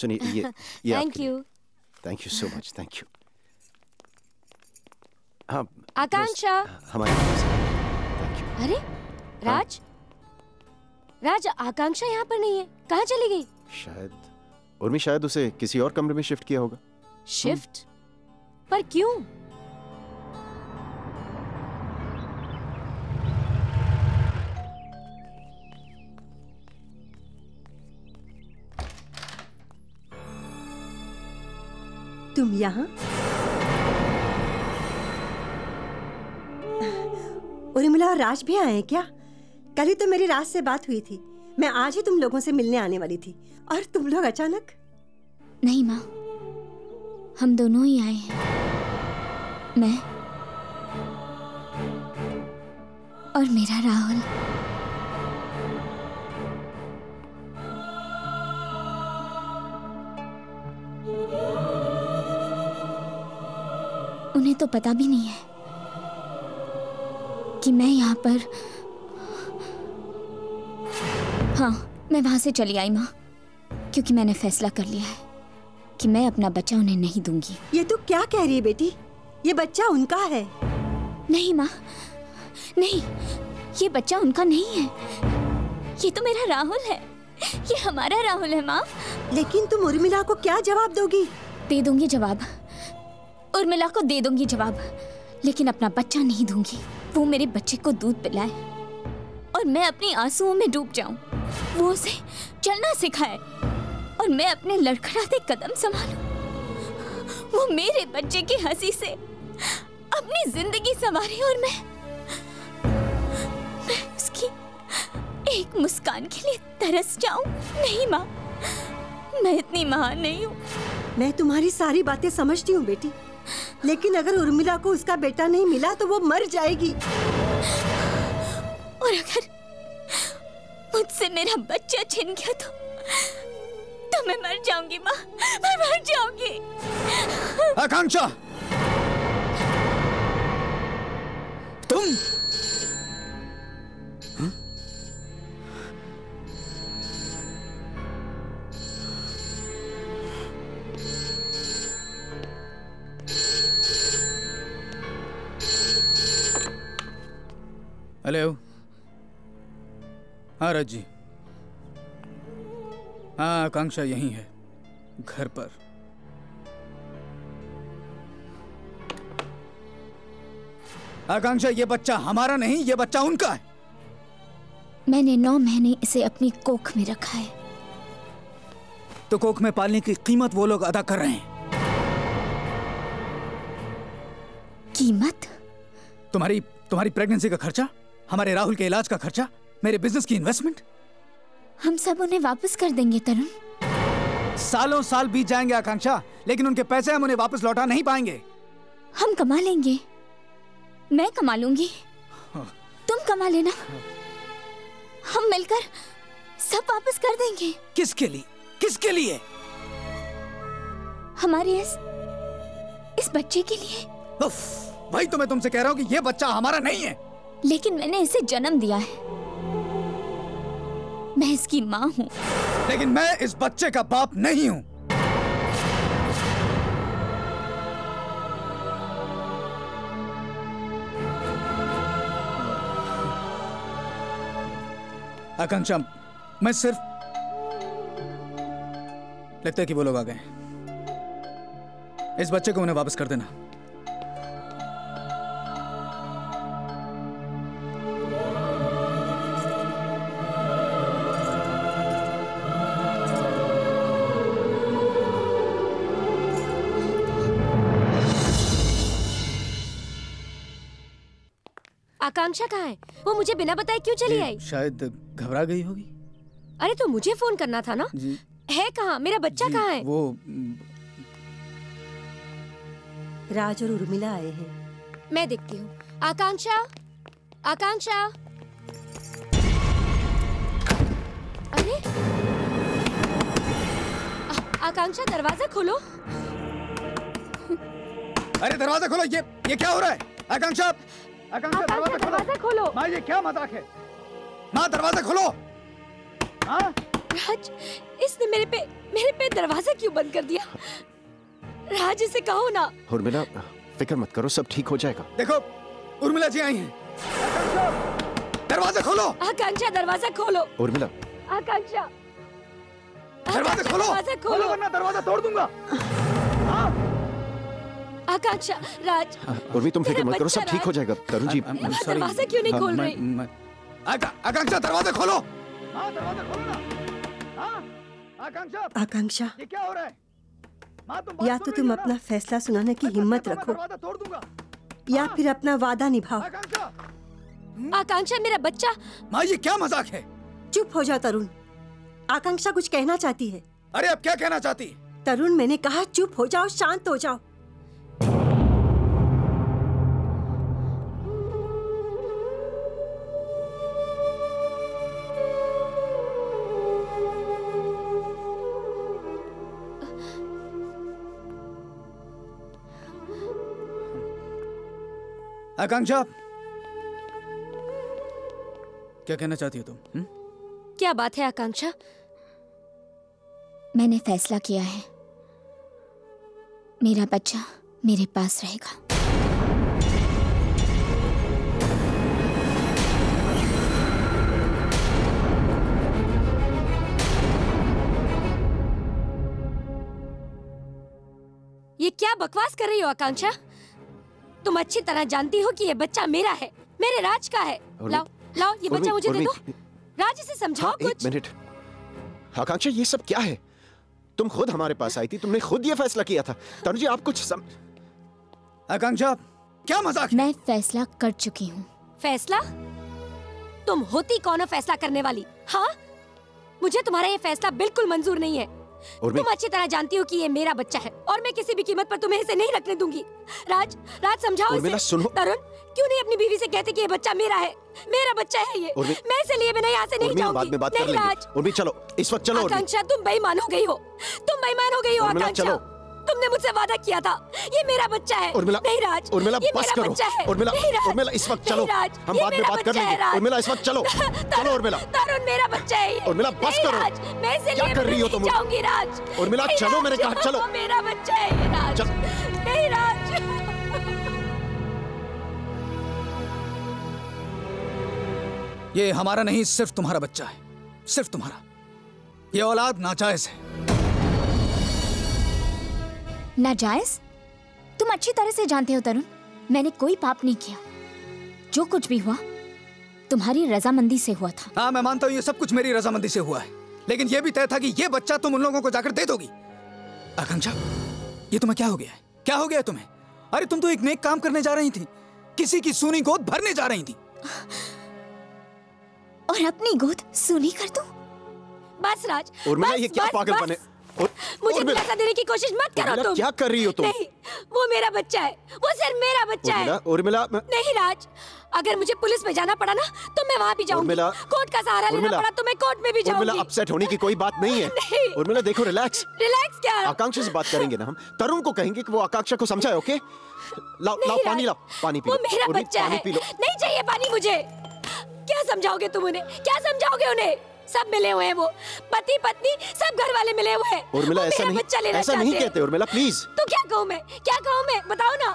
सुनिए ये ये thank you thank you so much thank you हाँ आकांक्षा हमारे थैंक यू अरे राज? राज आकांक्षा यहाँ पर नहीं है। कहाँ चली गई? शायद उर्मी शायद उसे किसी और कमरे में शिफ्ट किया होगा। शिफ्ट पर क्यों? तुम यहाँ? उर्मिला और राज भी आए हैं क्या? कल ही तो मेरी राज से बात हुई थी। मैं आज ही तुम लोगों से मिलने आने वाली थी। और तुम लोग अचानक? नहीं माँ। हम दोनों ही आए हैं। मैं और मेरा राहुल। तो पता भी नहीं है कि मैं यहाँ पर हाँ मैं वहाँ से चली आई माँ क्योंकि मैंने फैसला कर लिया है कि मैं अपना बच्चा उन्हें नहीं दूँगी। ये तू क्या कह रही है बेटी? ये बच्चा उनका है। नहीं माँ नहीं ये बच्चा उनका नहीं है। ये तो मेरा राहुल है। ये हमारा राहुल है माँ। लेकिन तुम उर्मिला को क्या जवाब दोगी? दे दूँगी जवाब। उर्मिला को दे दूँगी जवाब। लेकिन अपना बच्चा नहीं दूँगी। वो मेरे बच्चे को दूध पिलाए और मैं अपनी आंसुओं में डूब जाऊँ। वो उसे चलना सिखाए और मैं अपने लड़खड़ाते कदम संभालूं। वो मेरे बच्चे की हँसी से अपनी ज़िंदगी संवारे और मैं मैं उसकी एक मुस्कान के लिए तरस जाऊँ। नहीं माँ, मैं इतनी महान नहीं हूँ। मैं तुम्हारी सारी बातें समझती हूँ, बेटी। लेकिन अगर उर्मिला को उसका बेटा नहीं मिला तो वो मर जाएगी। और अगर मुझसे मेरा बच्चा छिन गया तो तो मैं मर जाऊँगी माँ। मैं मर जाऊँगी। आकांक्षा! तुम हेलो। हाँ राज जी। हाँ आकांक्षा यहीं है घर पर। आकांक्षा ये बच्चा हमारा नहीं ये बच्चा उनका है। मैंने नौ महीने इसे अपनी कोख में रखा है। तो कोख में पालने की कीमत वो लोग अदा कर रहे हैं। कीमत? तुम्हारी तुम्हारी प्रेगनेंसी का खर्चा? हमारे राहुल के इलाज का खर्चा मेरे बिज़नेस की इन्वेस्टमेंट हम सब उन्हें वापस कर देंगे तरुण। सालों साल बीत जाएँगे आकांक्षा लेकिन उनके पैसे हम उन्हें वापस लौटा नहीं पाएँगे। हम कमा लेंगे। मैं कमा लूँगी। तुम कमा लेना। हम मिलकर सब वापस कर देंगे। किसके लिए? किसके लिए? हमारे इस इस बच्चे के लिए। उफ, भाई तो मैं तुमसे कह रहा हूँ कि ये बच्चा हमारा नहीं है। लेकिन मैंने इसे जन्म दिया है। मैं इसकी माँ हूँ। लेकिन मैं इस बच्चे का बाप नहीं हूँ। आकांक्षा, मैं सिर्फ़ लगता है कि वो लोग आ गए इस बच्चे को उन्हें वापस कर देना। आकांक्षा कहाँ है? वो मुझे बिना बताए क्यों चली आई? शायद घबरा गई होगी। अरे तो मुझे फ़ोन करना था ना? जी। है कहाँ? मेरा बच्चा कहाँ है? वो राज और उर्मिला आए हैं। मैं देखती हूँ। आकांक्षा? आकांक्षा? अरे! आ- आकांक्षा दरवाज़ा खोलो। अरे दरवाज़ा खोलो ये ये क्या हो रहा है? आकांक्षा! आकांक्षा दरवाज़ा खोलो। दरवाज़ा खोलो। माँ ये क्या मज़ाक है? माँ दरवाज़ा खोलो। हाँ? राज इसने मेरे पे मेरे पे दरवाज़ा क्यों बंद कर दिया? राज इसे कहो ना। उर्मिला फ़िक्र मत करो सब ठीक हो जाएगा। देखो उर्मिला जी आई हैं। दरवाज़ा खोलो। आकांक्षा दरवाज़ा खोलो। उर्मिला। आकांक्षा। दरवाज़ा खोलो। दरवाज़ा खोलो वरना दरवाज़ा तोड़ दूँगा। आकांक्षा राज। उर्मी तुम फ़िक्र मत करो सब ठीक हो जाएगा। तरुण जी दरवाज़ा क्यों नहीं खोल रही? आकांक्षा दरवाज़ा खोलो। हाँ दरवाज़ा खोलो हाँ आकांक्षा। आकांक्षा। क्या हो रहा है? या तो तुम अपना फैसला सुनाने की हिम्मत रखो। दरवाज़ा तोड़ दूँगा। या फिर अपना वादा निभाओ। आकांक्षा। मेरा बच्चा। माँ ये क्या मज़ाक है? चुप हो जाओ तरुण। आकांक्षा कुछ कहना चाहती है। अरे अब क्या कहना चाहती तरुण मैंने कहा चुप हो जाओ शांत हो जाओ। आकांक्षा क्या कहना चाहती हो तुम हु? क्या बात है आकांक्षा? मैंने फैसला किया है। मेरा बच्चा मेरे पास रहेगा। ये क्या बकवास कर रही हो आकांक्षा? तुम अच्छी तरह जानती हो कि ये बच्चा मेरा है मेरे राज का है। लाओ लाओ ये बच्चा मुझे दे दो। राज इसे समझाओ हाँ कुछ। मिनट। आकांक्षा ये सब क्या है? तुम खुद हमारे पास आई थी तुमने खुद ये फैसला किया था। तनु जी आप कुछ सम... आकांक्षा क्या मज़ाक मैं फैसला कर चुकी हूँ। फैसला? तुम होती कौन हो फैसला करने वाली? हाँ? मुझे तुम्हारा ये फैसला बिल्कुल मंजूर नहीं है। उर्मी- तुम अच्छी तरह जानती हो कि ये मेरा बच्चा है और मैं किसी भी कीमत पर तुम्हें इसे नहीं रखने दूँगी। राज राज समझाओ इसे। सुनो। तरुण क्यों नहीं अपनी बीवी से कहते कि ये बच्चा मेरा है? मेरा बच्चा है ये। मैं इसे लिए बिना यहाँ से नहीं बाद जाऊँगी। में बात कर नहीं राज। लेंगे चलो इस वक्त चलो आकांक्षा तुम बेईमान हो गई हो। तुम बेईमान हो गई हो आकांक्षा। तुमने मुझसे वादा किया था। ये मेरा बच्चा है। उर्मिला नहीं राज उर्मिला ये बस करो। उर्मिला उर्मिला इस वक्त चलो। हम बाद में बात कर लेंगे। उर्मिला इस वक्त चलो। चलो उर्मिला। तरुण मेरा बच्चा है। उर्मिला, बस करो। मैं इसे क्या कर रही हो तुम? जाऊँगी राज। उर्मिला, चलो, मैंने कहा, चलो। मेरा बच्चा है राज। नहीं राज। ये हमारा नहीं सिर्फ़ तुम्हारा बच्चा है। सिर्फ़ तुम्हारा। ये औलाद नाजायज है। नाजायज? तुम अच्छी तरह से जानते हो तरुण मैंने कोई पाप नहीं किया। जो कुछ भी हुआ तुम्हारी रजामंदी से हुआ था। हाँ मैं मानता हूँ ये सब कुछ मेरी रजामंदी से हुआ है। लेकिन ये भी तय था कि ये बच्चा तुम उन लोगों को जाकर दे दोगी। आकांक्षा ये तुम्हें क्या हो गया है? क्या हो गया तुम्हें? अरे तुम तो एक नेक काम करने जा रही थी। किसी की सूनी गोद भरने जा रही थी। और अपनी गोद सुनी कर दूँ। बस राज उर्मिला बस, ये क्या बस, पागल उर- मुझे दिलासा देने की कोशिश मत करो तुम। क्या कर रही हो तुम? नहीं वो मेरा बच्चा है। वो सिर्फ़ मेरा बच्चा है। उर्मिला नहीं राज अगर मुझे पुलिस में जाना पड़ा ना तो मैं वहाँ भी जाऊँगी। कोर्ट का सहारा लेना पड़ा तो मैं कोर्ट में भी जाऊँगी। अपसेट होने की कोई बात नहीं है। उर्मिला देखो रिलैक्स रिलैक्स क्या? आकांक्षा से बात करेंगे ना हम। तरुण को कहेंगे कि वो आकांक्षा को समझाए ओके लाओ लाओ पानी लाओ पानी पी वो लो। मेरा बच्चा है। नहीं चाहिए पानी मुझे। क्या समझाओगे तुम उन्हें? क्या समझाओगे उन्हें? सब मिले हुए हैं वो। पति पत्नी सब घर वाले मिले हुए हैं। उर्मिला ऐसा नहीं ऐसा नहीं। कहते उर्मिला प्लीज़ तो क्या कहूँ मैं? क्या कहूँ मैं? बताओ ना।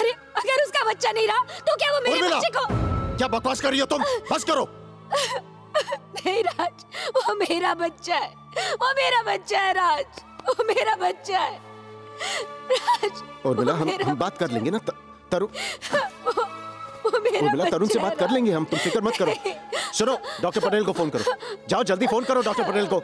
अरे अगर उसका बच्चा नहीं रहा तो क्या वो मेरे बच्चे को क्या बकवास कर रही हो तुम? बस करो। नहीं राज वो मेरा बच्चा है। वो मेरा बच्चा है राज। वो मेरा बच्चा है। राज उर्मिला हम हम बात कर लेंगे ना त- मेरा उर्मिला तरुण से बात कर लेंगे हम तुम फ़िक्र मत करो। सुनो डॉक्टर पटेल को फ़ोन करो। जाओ जल्दी फ़ोन करो डॉक्टर पटेल को।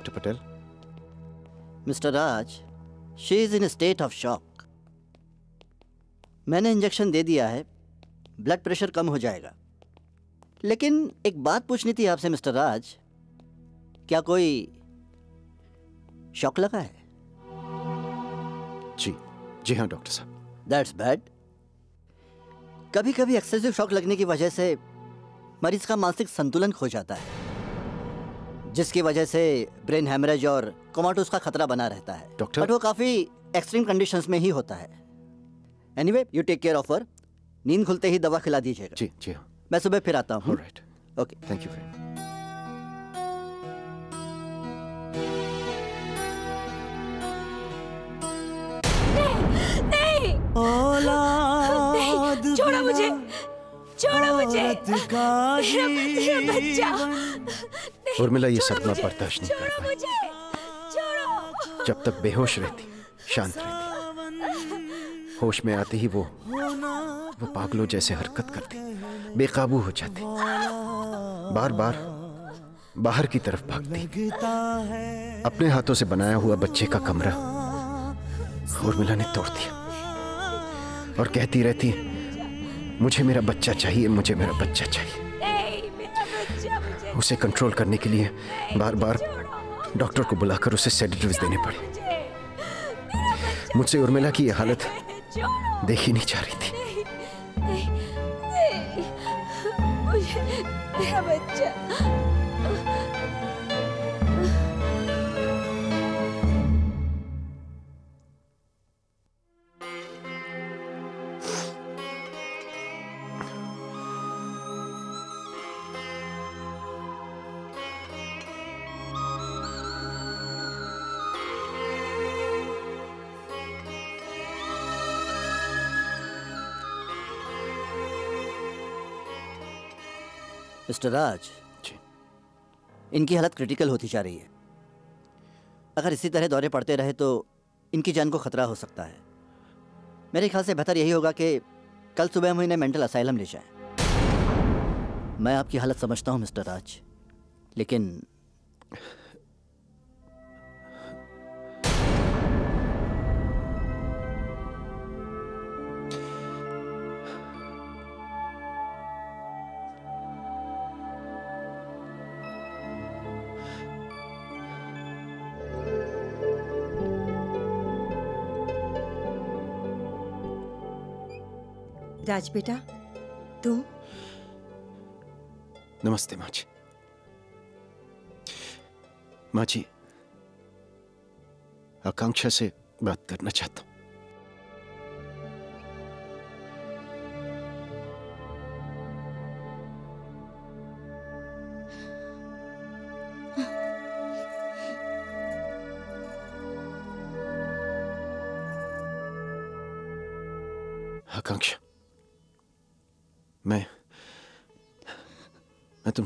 Doctor Patel. Mister Raj she is in state of shock मैंने इंजेक्शन दे दिया है ब्लड प्रेशर कम हो जाएगा। लेकिन एक बात पूछनी थी आपसे मिस्टर राज क्या कोई शॉक लगा है? जी जी हाँ डॉक्टर साहब। दैट्स बैड कभी कभी एक्सेसिव शॉक लगने की वजह से मरीज़ का मानसिक संतुलन खो जाता है। जिसकी वजह से ब्रेन हेमरेज और कोमाटोस का खतरा बना रहता है। डॉक्टर? बट वो काफ़ी एक्सट्रीम कंडीशंस में ही होता है। Anyway you take care of her नींद खुलते ही दवा खिला दीजिएगा। जी जी हाँ। मैं सुबह फिर आता हूँ। Right okay thank you friend नहीं नहीं। छोड़ो मुझे। छोड़ो मुझे। मेरा मेरा बच्चा। उर्मिला ये सपना बर्दाश्त नहीं कर जब तक बेहोश रहती शांत रहती। होश में आते ही वो वो पागलों जैसे हरकत करती। बेकाबू हो जाती। बार बार बाहर की तरफ़ भागती। अपने हाथों से बनाया हुआ बच्चे का कमरा उर्मिला ने तोड़ दिया। और कहती रहती मुझे मेरा बच्चा चाहिए मुझे मेरा बच्चा चाहिए। नहीं मेरा बच्चा मुझे उसे कंट्रोल करने के लिए बार बार डॉक्टर को बुलाकर उसे सेडेटिव्स देने पड़े। मुझसे उर्मिला की यह हालत देखी नहीं जा रही थी। नहीं, नहीं, मुझे मेरा बच्चा मिस्टर राज। जी। इनकी हालत क्रिटिकल होती जा रही है। अगर इसी तरह दौरे पड़ते रहे तो इनकी जान को खतरा हो सकता है। मेरे ख्याल से बेहतर यही होगा कि कल सुबह हम इन्हें मेंटल असाइलम ले जाएँ। मैं आपकी हालत समझता हूँ मिस्टर राज लेकिन राज बेटा तुम नमस्ते माची। माची आकांक्षा से बात करना चाहता हूँ।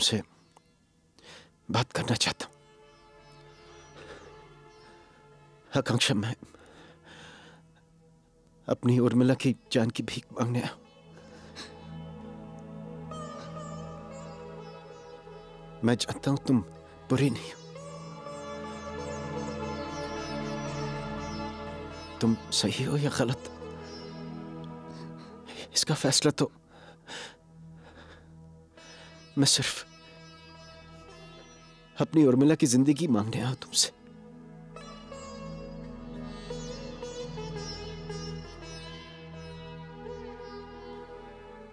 तुमसे बात करना चाहता हूँ। आकांक्षा, मैं अपनी उर्मिला की जान की भीख मांगने मैं जानता हूँ तुम बुरी नहीं हो। तुम सही हो या गलत? इसका फैसला तो मैं सिर्फ़ अपनी उर्मिला की ज़िंदगी मांगने आया तुमसे।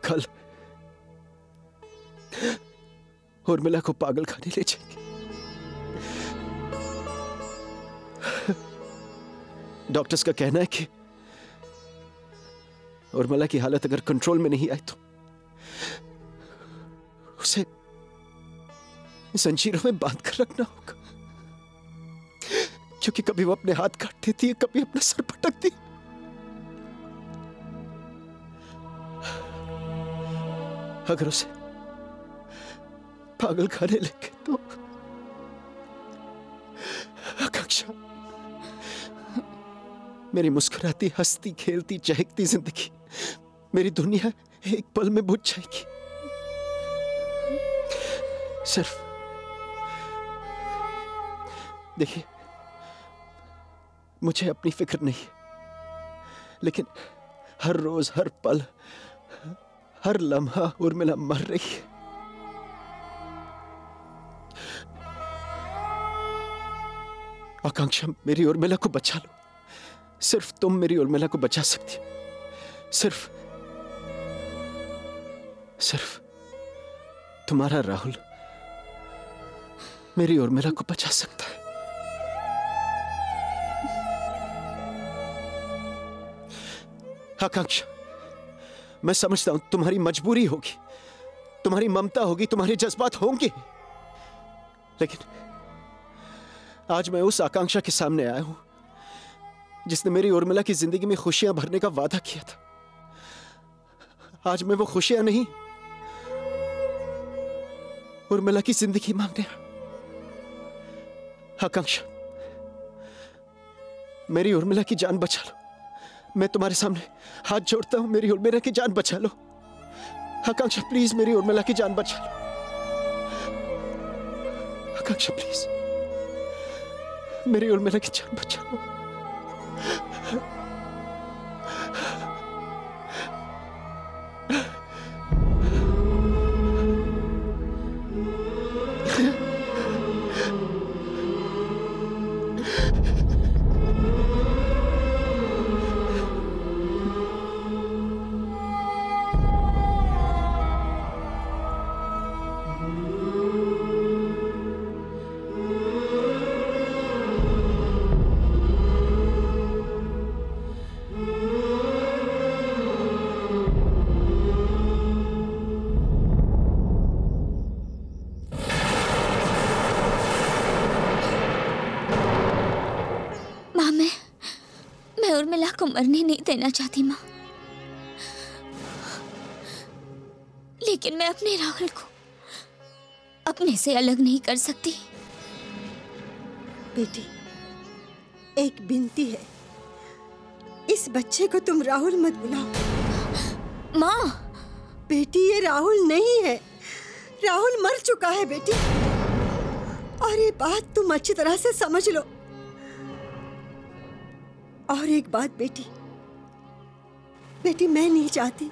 कल उर्मिला को पागल खाने ले जाएँगे। डॉक्टर्स का कहना है कि उर्मिला की हालत अगर कंट्रोल में नहीं आई तो जंजीरों में बाँध कर रखना होगा। क्योंकि कभी वो अपने हाथ काट देती है कभी अपना सर पटकती अगर उसे पागल खाने लगे तो आकांक्षा, मेरी मुस्कुराती, हंसती, खेलती, चहकती ज़िंदगी, मेरी दुनिया एक पल में बुझ जाएगी। सिर्फ़ देखिए, मुझे अपनी फ़िक्र नहीं, लेकिन हर रोज, हर पल, हर लम्हा उर्मिला मर रही है। आकांक्षा, मेरी उर्मिला को बचा लो। सिर्फ़ तुम मेरी उर्मिला को बचा सकती हो। सिर्फ़ सिर्फ़ तुम्हारा राहुल मेरी उर्मिला को बचा सकता है। आकांक्षा मैं समझता हूँ, तुम्हारी मजबूरी होगी। तुम्हारी ममता होगी, तुम्हारे जज्बात होंगे। लेकिन आज मैं उस आकांक्षा के सामने आया हूँ, जिसने मेरी उर्मिला की ज़िंदगी में खुशियाँ भरने का वादा किया था। आज मैं वो खुशियाँ नहीं, उर्मिला की ज़िंदगी मांगने आकांक्षा, मेरी उर्मिला की जान बचा लो। मैं तुम्हारे सामने हाथ जोड़ता हूँ, मेरी उर्मिला की जान बचा लो। आकांक्षा प्लीज़ मेरी उर्मिला की जान बचा लो। आकांक्षा प्लीज़ मेरी उर्मिला की जान बचा लो। देना चाहती माँ। लेकिन मैं अपने राहुल को अपने से अलग नहीं कर सकती। बेटी एक बिनती है। इस बच्चे को तुम राहुल मत बुलाओ। माँ! बेटी ये राहुल नहीं है। राहुल मर चुका है बेटी। और ये बात तुम अच्छी तरह से समझ लो। और एक बात बेटी। बेटी, मैं नहीं चाहती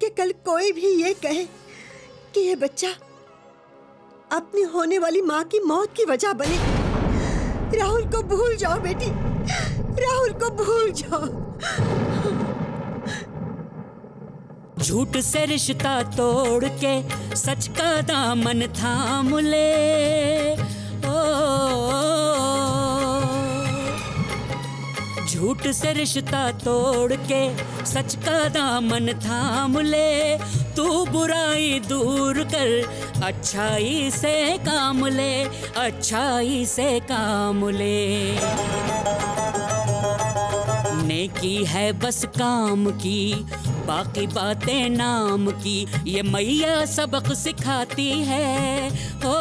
कि कल कोई भी ये कहे कि ये बच्चा अपनी होने वाली माँ की मौत की वजह बने। राहुल को भूल जाओ बेटी, राहुल को भूल जाओ। झूठ से रिश्ता तोड़ के सच का दामन थाम ले। ओ झूठ से रिश्ता तोड़ के सच का दामन थाम ले। तू बुराई दूर कर, अच्छाई से काम ले, अच्छाई से काम ले। नेकी है बस काम की, बाकी बातें नाम की। ये मैया सबक सिखाती है, ओ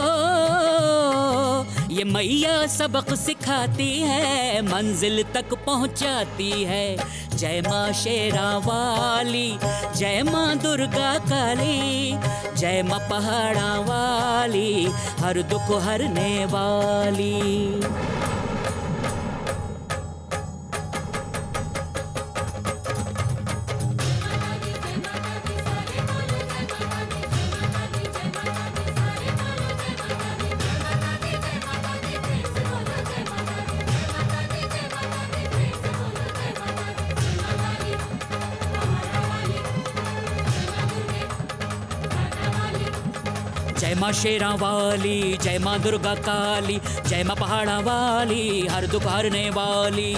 ये मैया सबक सिखाती है, मंजिल तक पहुंचाती है। जय माँ शेरा वाली जय माँ दुर्गा काली, जय माँ पहाड़ा वाली, हर दुख हरने वाली। शेरा वाली जय माँ दुर्गा काली जय माँ पहाड़ा वाली हर दुख हरने वाली।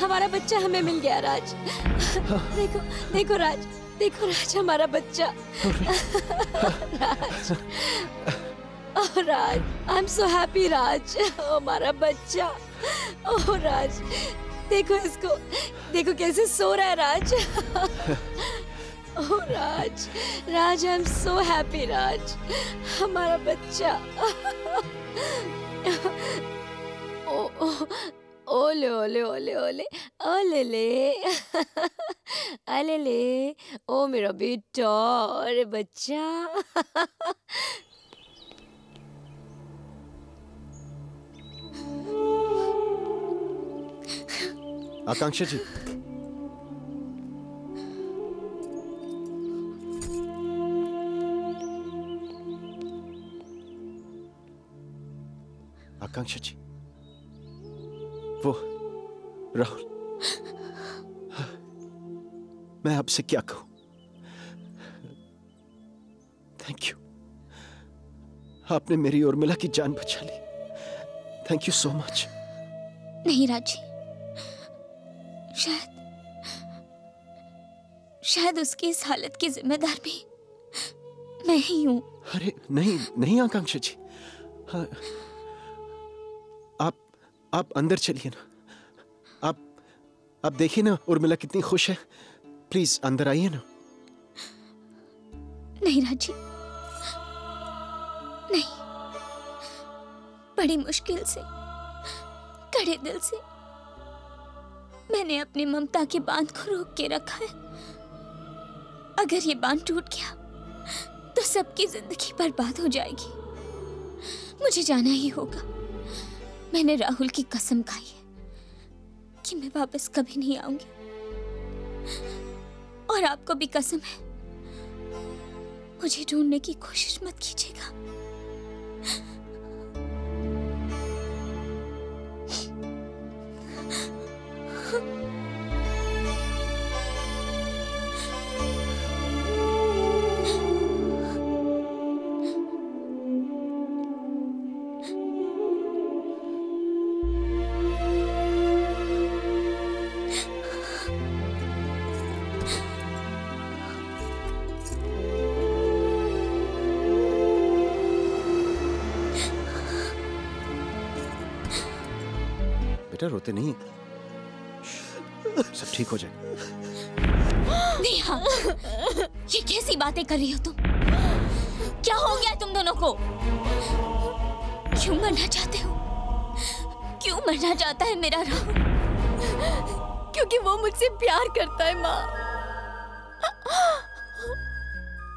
हमारा बच्चा हमें मिल गया, राज। देखो देखो, राज। देखो, राज, हमारा बच्चा। राज। ओह राज आई एम सो हैप्पी राज हमारा बच्चा। ओह राज, देखो इसको। देखो कैसे सो रहा है, राज। ओह राज राज आई एम सो हैप्पी राज। हमारा बच्चा। ओ ओ ओले ओले ओले ओले ओले ले अले ले ओ मेरा बेटा अरे बच्चा आकांक्षा जी आकांक्षा जी वो राहुल। मैं आपसे क्या कहूँ? थैंक यू आपने मेरी उर्मिला की जान बचा ली। थैंक यू सो मच नहीं राज़ी। शायद शायद उसकी इस हालत की जिम्मेदार भी मैं ही हूँ। अरे नहीं नहीं आकांक्षा जी। हाँ, आप अंदर चलिए ना। आप आप देखिए ना, उर्मिला कितनी खुश है। प्लीज़ अंदर आइए ना। नहीं राज़ी। नहीं। बड़ी मुश्किल से, कड़े दिल से, मैंने अपनी ममता के बाँध को रोक के रखा है। अगर ये बाँध टूट गया तो सबकी ज़िंदगी बर्बाद हो जाएगी। मुझे जाना ही होगा। मैंने राहुल की कसम खाई है कि मैं वापस कभी नहीं आऊँगी। और आपको भी कसम है। मुझे ढूँढने की कोशिश मत कीजिएगा। कर रही हो तुम? क्या हो गया तुम दोनों को? क्यों मरना चाहते हो? क्यों मरना चाहता है मेरा राहुल क्योंकि वो मुझसे प्यार करता है, माँ।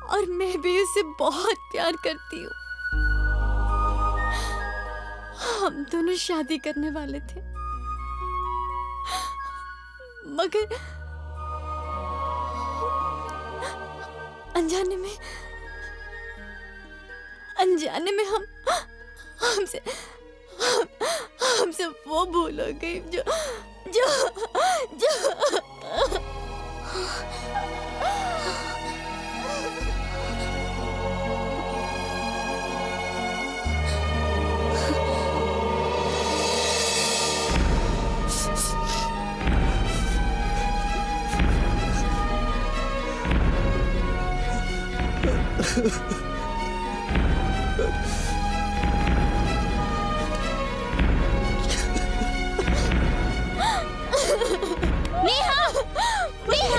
और मैं भी उसे बहुत प्यार करती हूँ। हम दोनों शादी करने वाले थे। मगर अनजाने में अनजाने में हम हमसे हम, हमसे वो भूल हो गई जो जो जो।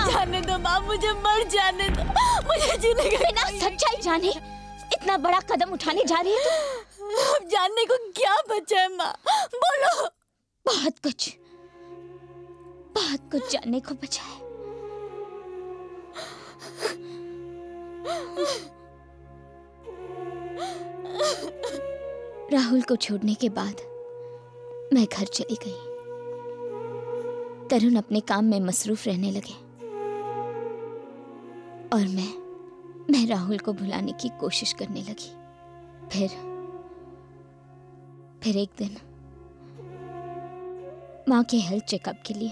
जाने दो माँ मुझे मर जाने दो। मुझे जीने का बिना सच्चाई जाने इतना बड़ा कदम उठाने जा रही है तुम अब जानने को क्या बचा है माँ? बोलो। बहुत कुछ बहुत कुछ जानने को बचा है। राहुल को छोड़ने के बाद मैं घर चली गई। तरुण अपने काम में मसरूफ रहने लगे। और मैं मैं राहुल को भुलाने की कोशिश करने लगी। फिर फिर एक दिन माँ के हेल्थ चेकअप के लिए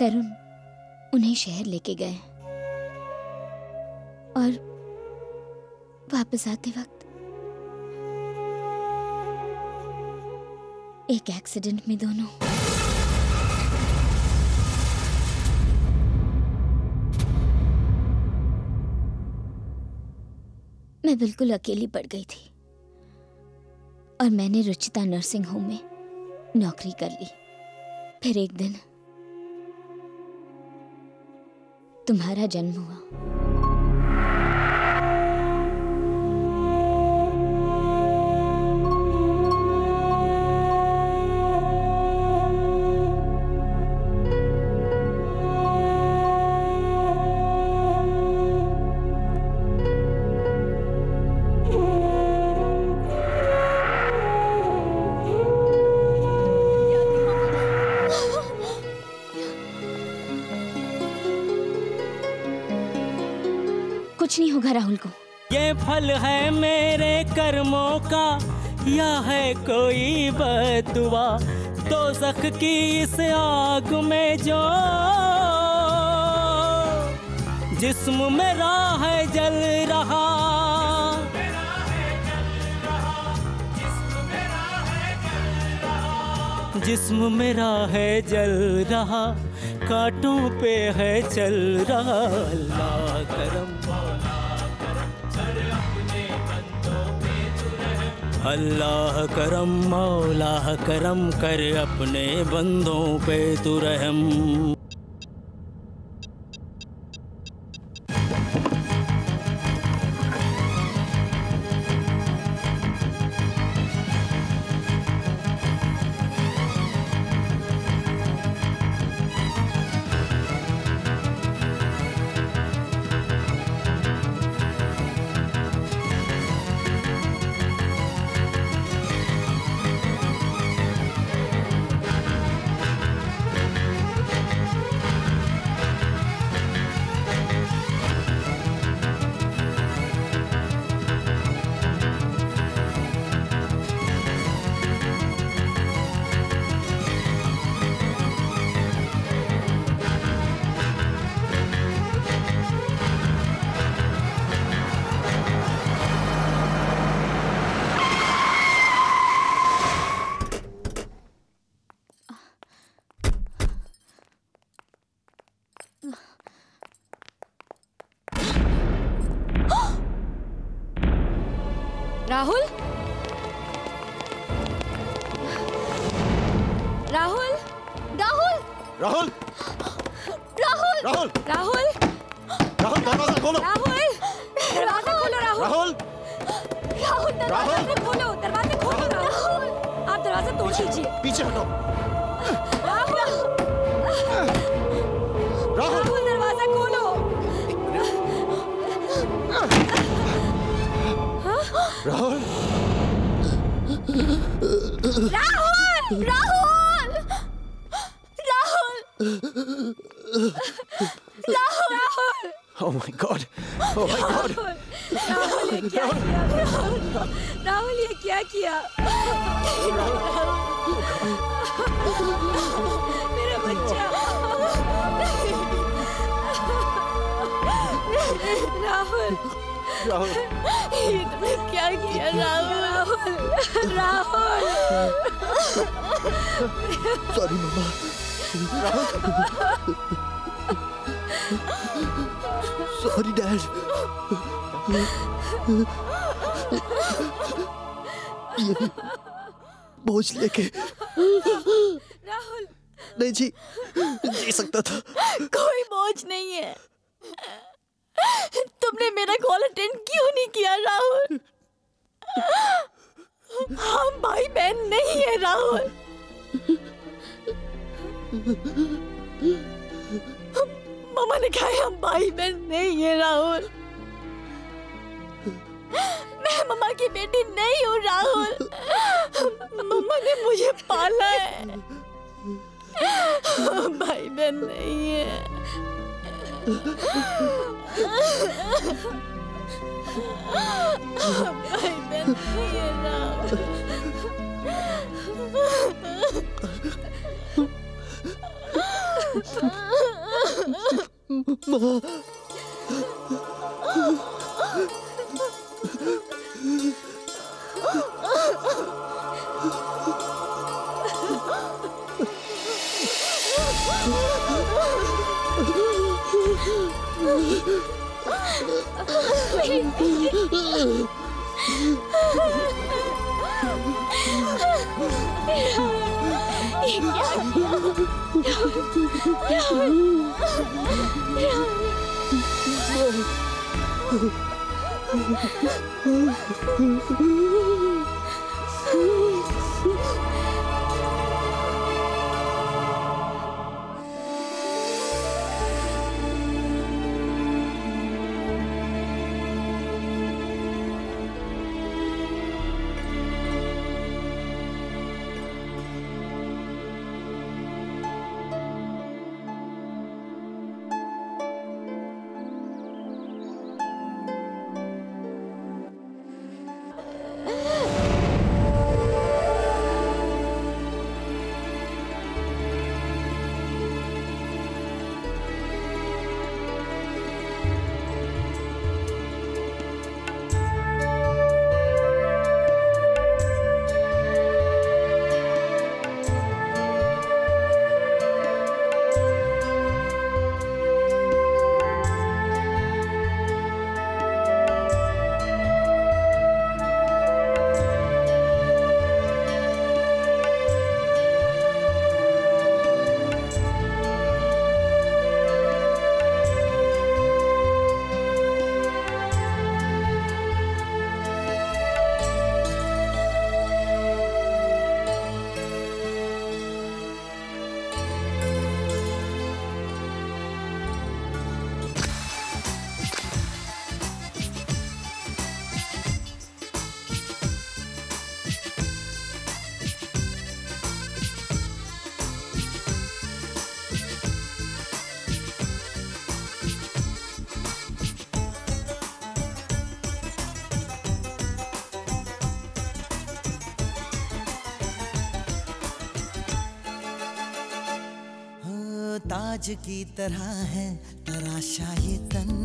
तरुण उन्हें शहर लेके गए। और वापस आते वक्त। एक एक्सीडेंट में दोनों। मैं बिल्कुल अकेली पड़ गई थी। और मैंने रुचिता नर्सिंग होम में नौकरी कर ली। फिर एक दिन तुम्हारा जन्म हुआ। कुछ नहीं होगा राहुल को। ये फल है मेरे कर्मों का, या है कोई बदुआ? तो सख की इस आग में जो जिस्म मेरा है, जल रहा। जिस्म मेरा है, जल रहा। कांटों पे है, चल रहा। अल्लाह करम मौला करम कर अपने बंदों पे तू रहम। पाला है। भाई बहन नहीं है। भाई बहन नहीं है राम। माँ Oh, my God. की तरह है तराशा ये तन।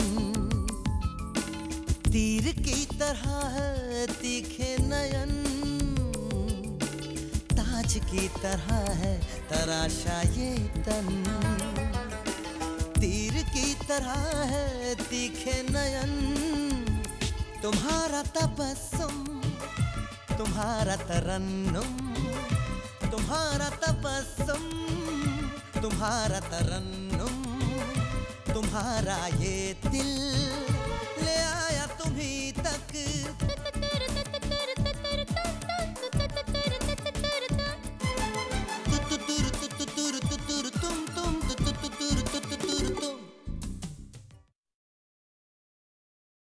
तीर की तरह है तीखे नयन। ताज की तरह है तराशा ये तन। तीर की तरह है तीखे नयन। तुम्हारा तबस्सुम तुम्हारा तरन्नुम, तुम्हारा तबस्सुम तुम्हारा तरन्नुम तुम्हारा ये दिल